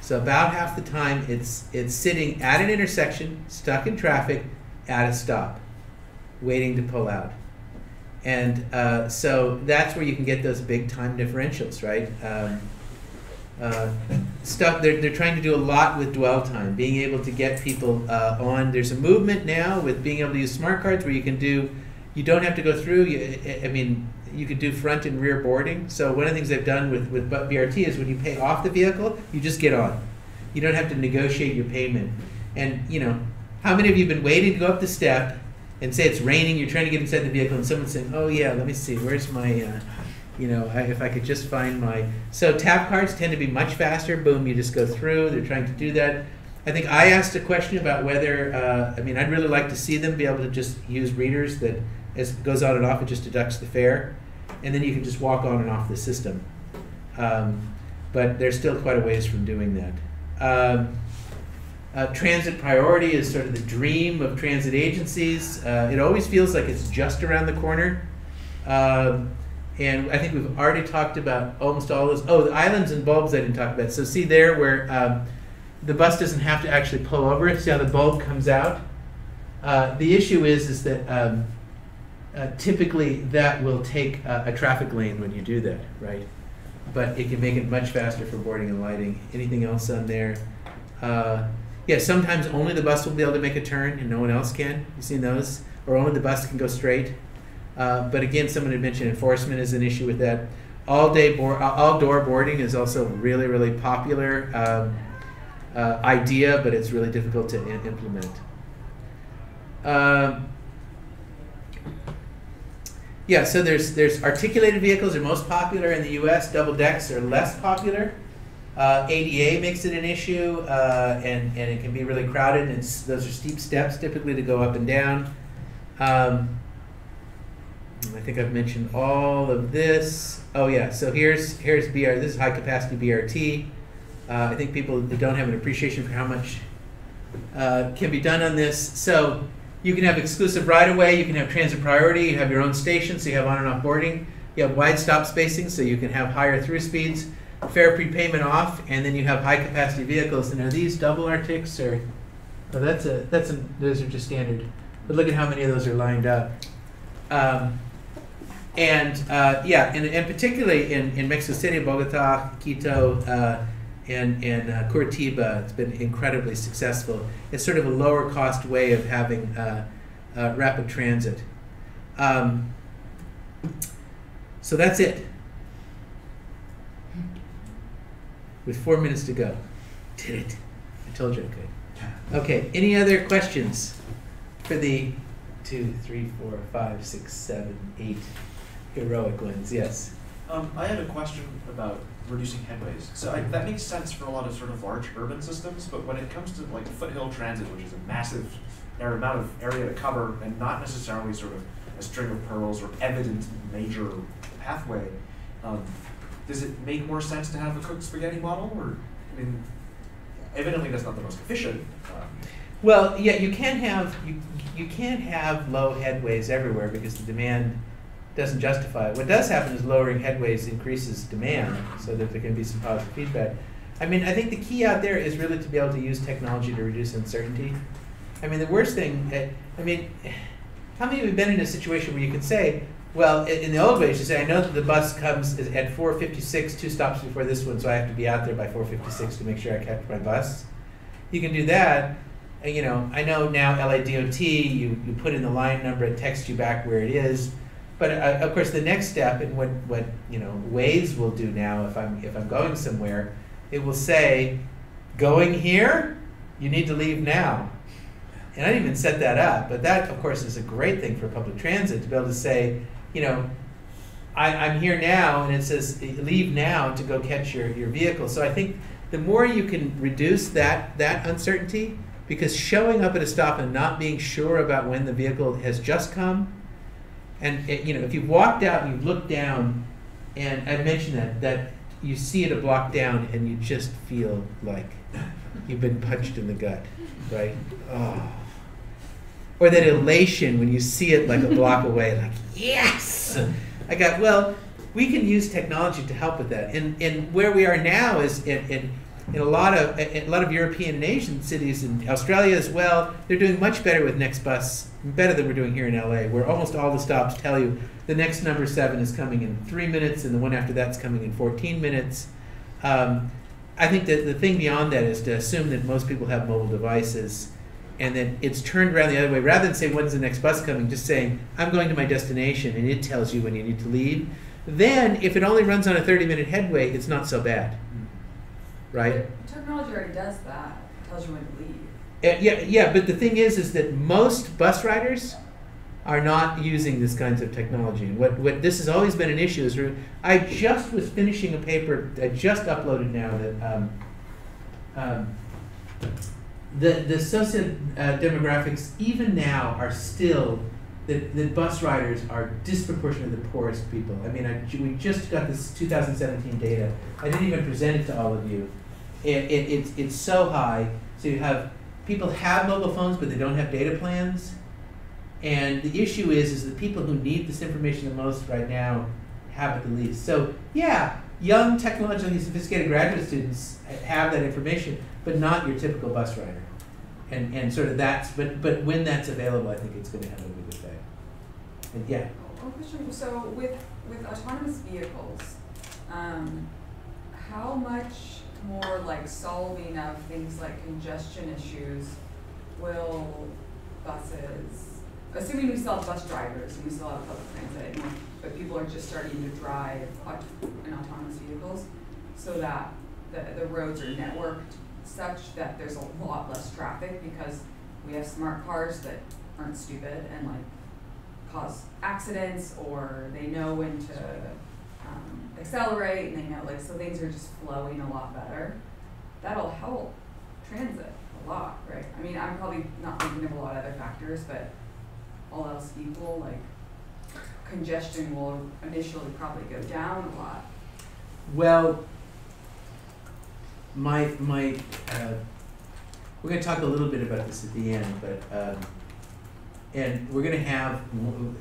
So about half the time it's it's sitting at an intersection, stuck in traffic, at a stop, waiting to pull out. And uh, so that's where you can get those big time differentials, right? Um, uh, stuff they're, they're trying to do a lot with dwell time, being able to get people uh, on. There's a movement now with being able to use smart cards where you can do, you don't have to go through. You, I mean, you could do front and rear boarding. So one of the things they've done with, with BRT is when you pay off the vehicle, you just get on. You don't have to negotiate your payment. And you know, how many of you have been waiting to go up the step and say it's raining, you're trying to get inside the vehicle, and someone's saying, "Oh yeah, let me see, where's my, uh, you know, I, if I could just find my." So tap cards tend to be much faster. Boom, you just go through. They're trying to do that. I think I asked a question about whether, uh, I mean, I'd really like to see them be able to just use readers that, as goes on and off, it just deducts the fare, and then you can just walk on and off the system. Um, but they're still quite a ways from doing that. Um, uh, transit priority is sort of the dream of transit agencies. Uh, it always feels like it's just around the corner. Um, and I think we've already talked about almost all those. Oh, the islands and bulbs I didn't talk about. So see there where um, the bus doesn't have to actually pull over. See how the bulb comes out? Uh, the issue is is that um, uh, typically that will take a, traffic lane when you do that, right? But it can make it much faster for boarding and lighting. Anything else on there? Uh, yeah, sometimes only the bus will be able to make a turn and no one else can. You seen those? Or only the bus can go straight. Uh, but again, someone had mentioned enforcement is an issue with that. All day board, all door boarding is also really, really popular um, uh, idea, but it's really difficult to implement. Yeah, so there's there's articulated vehicles are most popular in the U.S. Double decks are less popular. Uh, ADA makes it an issue, uh, and and it can be really crowded. And those are steep steps typically to go up and down. Um, I think I've mentioned all of this. Oh yeah, so here's here's BR. This is high capacity BRT. Uh, I think people don't have an appreciation for how much uh, can be done on this. So you can have exclusive right of way. You can have transit priority. You have your own station, so you have on and off boarding. You have wide stop spacing, so you can have higher through speeds. Fare prepayment off, and then you have high capacity vehicles. And are these double artics or? Oh, that's a that's a those are just standard. But look at how many of those are lined up. Um, and uh, yeah, and, and particularly in, in Mexico City, Bogota, Quito, uh, and, and uh, Curitiba, it's been incredibly successful. It's sort of a lower cost way of having uh, uh, rapid transit. Um, so that's it. With four minutes to go. Did it. I told you I could. Okay, any other questions for the two, three, four, five, six, seven, eight heroic ones? Yes. Um, I had a question about reducing headways. So I, that makes sense for a lot of sort of large urban systems, but when it comes to like foothill transit, which is a massive amount of area to cover and not necessarily sort of a string of pearls or evident major pathway, um, does it make more sense to have a cooked spaghetti model? Or I mean, evidently that's not the most efficient. Um, Well, yeah, you can't have you, you can't have low headways everywhere because the demand doesn't justify it. What does happen is lowering headways increases demand, so that there can be some positive feedback. I mean, I think the key out there is really to be able to use technology to reduce uncertainty. I mean, the worst thing. eh, I mean, how many of you have been in a situation where you can say, well, in the old days, you say, I know that the bus comes at 4:56, two stops before this one, so I have to be out there by 4:56 to make sure I catch my bus. You can do that. You know, I know now LADOT, you, you put in the line number, it texts you back where it is. But uh, of course, the next step, and what, what you know, Waze will do now, if I'm if I'm going somewhere, it will say, "Going here, you need to leave now." And I didn't even set that up, but that, of course, is a great thing for public transit to be able to say, you know, I, I'm here now, and it says leave now to go catch your, your vehicle. So I think the more you can reduce that that uncertainty, because showing up at a stop and not being sure about when the vehicle has just come, and it, you know if you've walked out and you've looked down, and I mentioned that that you see it a block down and you just feel like you've been punched in the gut, right? Oh. Or that elation when you see it like a block away, like yes, I got well. We can use technology to help with that, and and where we are now is in. in in a lot of a lot of European nation cities and Australia as well, they're doing much better with Next Bus, better than we're doing here in LA, where almost all the stops tell you the next number seven is coming in three minutes, and the one after that's coming in 14 minutes. Um, I think that the thing beyond that is to assume that most people have mobile devices, and that it's turned around the other way. Rather than say when's the next bus coming, just saying I'm going to my destination, and it tells you when you need to leave. Then, if it only runs on a 30-minute headway, it's not so bad, right? But Technology already does that, tells you when to leave. Uh, yeah, yeah, but the thing is, is that most bus riders are not using this kinds of technology. And what, what this has always been an issue is I just was finishing a paper I just uploaded now that um, um, the the socio uh, demographics even now are still that the bus riders are disproportionately the poorest people. I mean, I, we just got this 2017 data. I didn't even present it to all of you. It, it, it's, it's so high. So you have people have mobile phones, but they don't have data plans. And the issue is, is the people who need this information the most right now have it the least. So yeah, young, technologically sophisticated graduate students have that information, but not your typical bus rider. And, and sort of that's, but, but when that's available, I think it's going to have a big effect. And yeah, One question, so with, with autonomous vehicles, um, how much more like solving of things like congestion issues will buses, assuming we still have bus drivers and we still have public transit, but people are just starting to drive in autonomous vehicles, so that the, the roads are networked such that there's a lot less traffic because we have smart cars that aren't stupid and like cause accidents or they know when to um, accelerate and they know like so things are just flowing a lot better. That'll help transit a lot, right? I mean, I'm probably not thinking of a lot of other factors, but all else equal, like congestion will initially probably go down a lot. Well, my my uh, we're going to talk a little bit about this at the end, but um, and we're going to have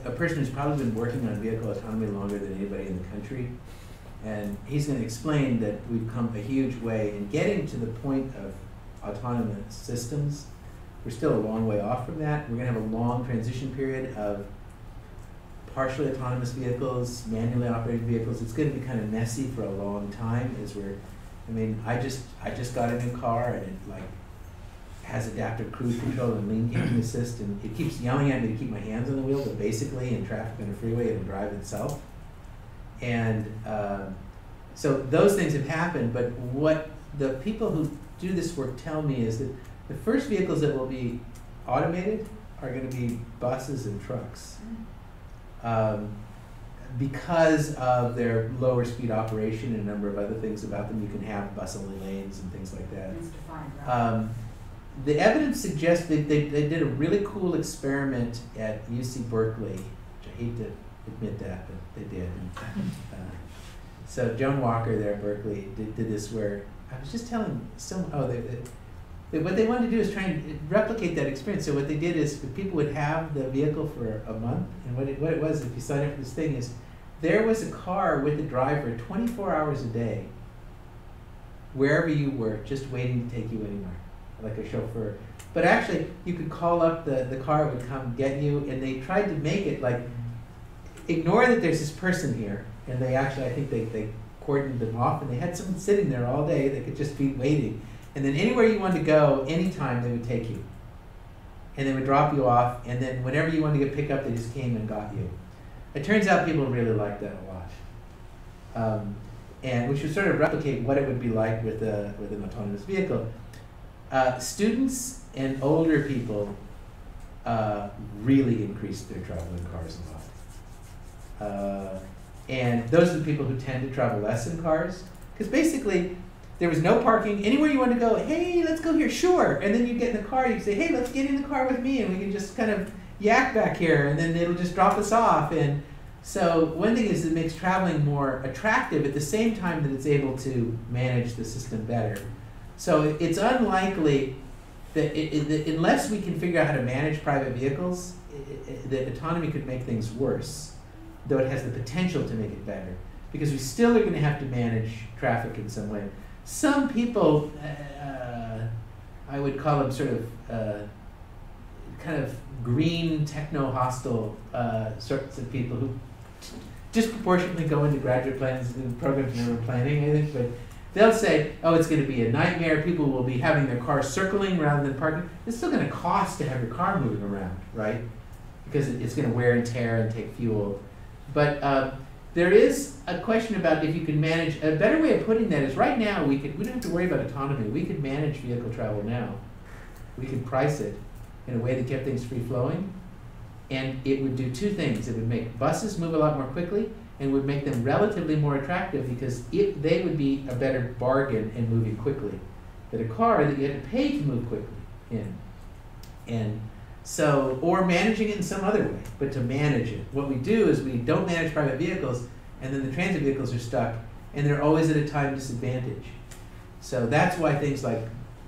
a person who's probably been working on vehicle autonomy longer than anybody in the country, and he's going to explain that we've come a huge way in getting to the point of autonomous systems. We're still a long way off from that. We're going to have a long transition period of partially autonomous vehicles, manually operated vehicles. It's going to be kind of messy for a long time as we're I mean, I just I just got a new car and it like has adaptive cruise control and lane keeping assist and it keeps yelling at me to keep my hands on the wheel, but basically in traffic on a freeway it'll drive itself. And um, so those things have happened, but what the people who do this work tell me is that the first vehicles that will be automated are going to be buses and trucks. Um, because of their lower speed operation and a number of other things about them, you can have bus only lanes and things like that. It's defined, right? Um, the evidence suggests that they, they did a really cool experiment at UC Berkeley, which I hate to admit that, but they did. Uh, so Joan Walker there at Berkeley did, did this where I was just telling some oh they, they, they, what they wanted to do is try and replicate that experience. So what they did is people would have the vehicle for a month, and what it, what it was if you sign up for this thing is there was a car with a driver 24 hours a day, wherever you were, just waiting to take you anywhere, like a chauffeur. But actually, you could call up the, the car would come get you, and they tried to make it like ignore that there's this person here, and they actually I think they, they cordoned them off, and they had someone sitting there all day that could just be waiting, and then anywhere you wanted to go, anytime they would take you, and they would drop you off, and then whenever you wanted to get picked up, they just came and got you. It turns out people really like that a lot. Um, and we should sort of replicate what it would be like with, a, with an autonomous vehicle. Uh, students and older people uh, really increased their travel in cars a lot. Uh, and those are the people who tend to travel less in cars. Because basically, there was no parking. Anywhere you wanted to go, hey, let's go here, sure. And then you get in the car, you say, hey, let's get in the car with me, and we can just kind of yak back here, and then it'll just drop us off. And so one thing is it makes traveling more attractive at the same time that it's able to manage the system better. So it's unlikely that, it, that unless we can figure out how to manage private vehicles, that autonomy could make things worse, though it has the potential to make it better. Because we still are going to have to manage traffic in some way. Some people, uh, I would call them sort of uh, kind of green techno hostile uh, sorts of people who disproportionately go into graduate plans and programs they were planning, I think, but they'll say, oh, it's going to be a nightmare. People will be having their cars circling rather than parking. It's still going to cost to have your car moving around, right? Because it's going to wear and tear and take fuel. But uh, there is a question about if you can manage. A better way of putting that is right now we could we don't have to worry about autonomy. We could manage vehicle travel now. We could price it in a way that kept things free flowing. And it would do two things. It would make buses move a lot more quickly and would make them relatively more attractive because it, they would be a better bargain in moving quickly than a car that you had to pay to move quickly in. And so, or managing it in some other way, but to manage it. What we do is we don't manage private vehicles, and then the transit vehicles are stuck, and they're always at a time disadvantage. So that's why things like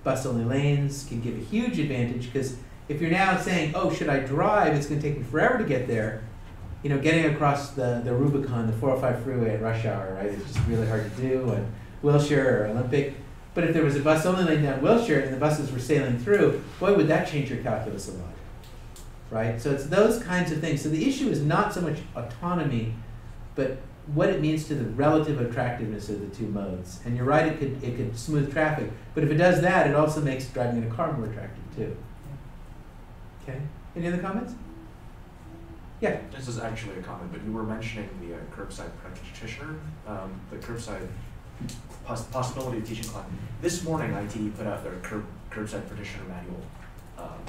bus only lanes can give a huge advantage because if you're now saying, oh, should I drive? It's going to take me forever to get there. You know, getting across the, the Rubicon, the 405 freeway at rush hour, right? It's just really hard to do. And Wilshire or Olympic. But if there was a bus only lane down Wilshire and the buses were sailing through, boy, would that change your calculus a lot. Right? So it's those kinds of things. So the issue is not so much autonomy, but what it means to the relative attractiveness of the two modes. And you're right, it could it could smooth traffic. But if it does that, it also makes driving in a car more attractive too. Okay. Any other comments? Yeah. This is actually a comment, but you were mentioning the uh, curbside practitioner, um, the curbside poss- possibility of teaching class. This morning, ITE put out their curb, curbside practitioner manual. Um,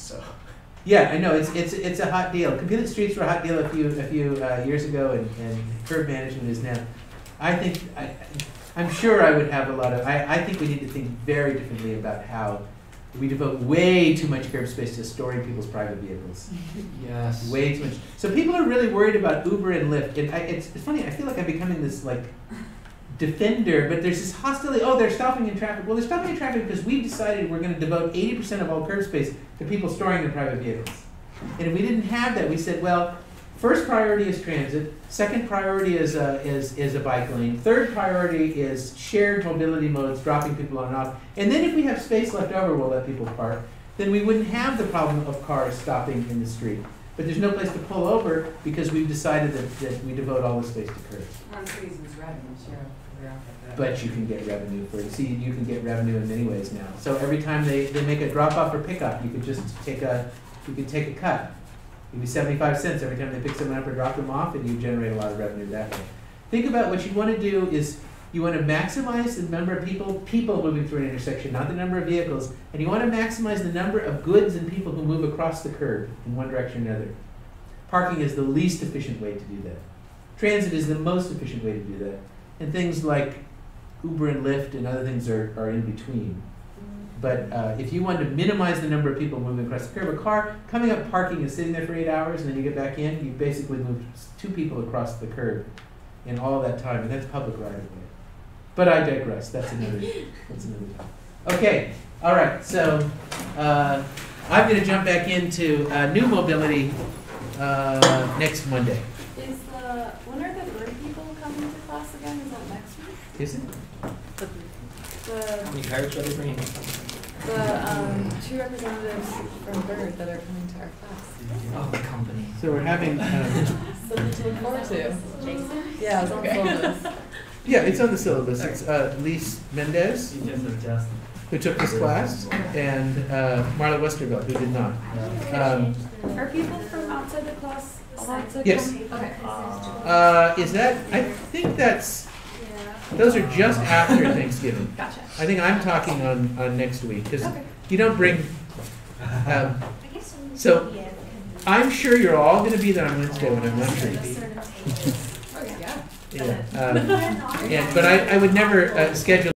so, Yeah, I know it's it's it's a hot deal. Complete streets were a hot deal a few a few uh, years ago, and, and curb management is now. I think I, I'm sure I would have a lot of. I, I think we need to think very differently about how we devote way too much curb space to storing people's private vehicles. Yes. Way too much. So people are really worried about Uber and Lyft, and I, it's, it's funny. I feel like I'm becoming this like defender, but there's this hostility. Oh, they're stopping in traffic. Well, they're stopping in traffic because we've decided we're going to devote 80% of all curb space to people storing their private vehicles. And if we didn't have that, we said, well, first priority is transit. Second priority is a, is, is a bike lane. Third priority is shared mobility modes, dropping people on and off. And then if we have space left over, we'll let people park. Then we wouldn't have the problem of cars stopping in the street. But there's no place to pull over because we've decided that, that we devote all the space to curbs. That. But you can get revenue for it. See, you can get revenue in many ways now. So every time they, they make a drop off or pickup, you could just take a, you could take a cut. It'd be seventy-five cents every time they pick someone up or drop them off, and you generate a lot of revenue that way. Think about what you want to do is you want to maximize the number of people people moving through an intersection, not the number of vehicles, and you want to maximize the number of goods and people who move across the curb in one direction or another. Parking is the least efficient way to do that. Transit is the most efficient way to do that. And things like Uber and Lyft and other things are, are in between. But uh, if you want to minimize the number of people moving across the curb, a car coming up parking and sitting there for eight hours and then you get back in, you basically moved two people across the curb in all that time, and that's public right of way. But I digress. That's another. That's another topic. Okay. All right. So uh, I'm going to jump back into uh, new mobility uh, next Monday. Is the, when are the bird people coming to class again? Is that next week? Is it? The, How many carrots are they bringing? the, um, two representatives from Bird that are coming to our class. Oh, the company. So we're having. Um, Something to look forward to. Jason? Yeah, it's on syllabus. yeah, it's on the syllabus. It's uh, Lise Mendez. You just adjust. who took this class, and uh, Marla Westervelt, who did not. Um, Are people from outside the class allowed to Yes. come? Okay. uh, is that? I think that's. Those are just after Thanksgiving. Gotcha. I think I'm talking on, on next week because Okay. you don't bring. Um, so I'm sure you're all going to be there on Wednesday when I'm lecturing. Okay, yeah. Yeah. Um, yeah, but I, I would never uh, schedule.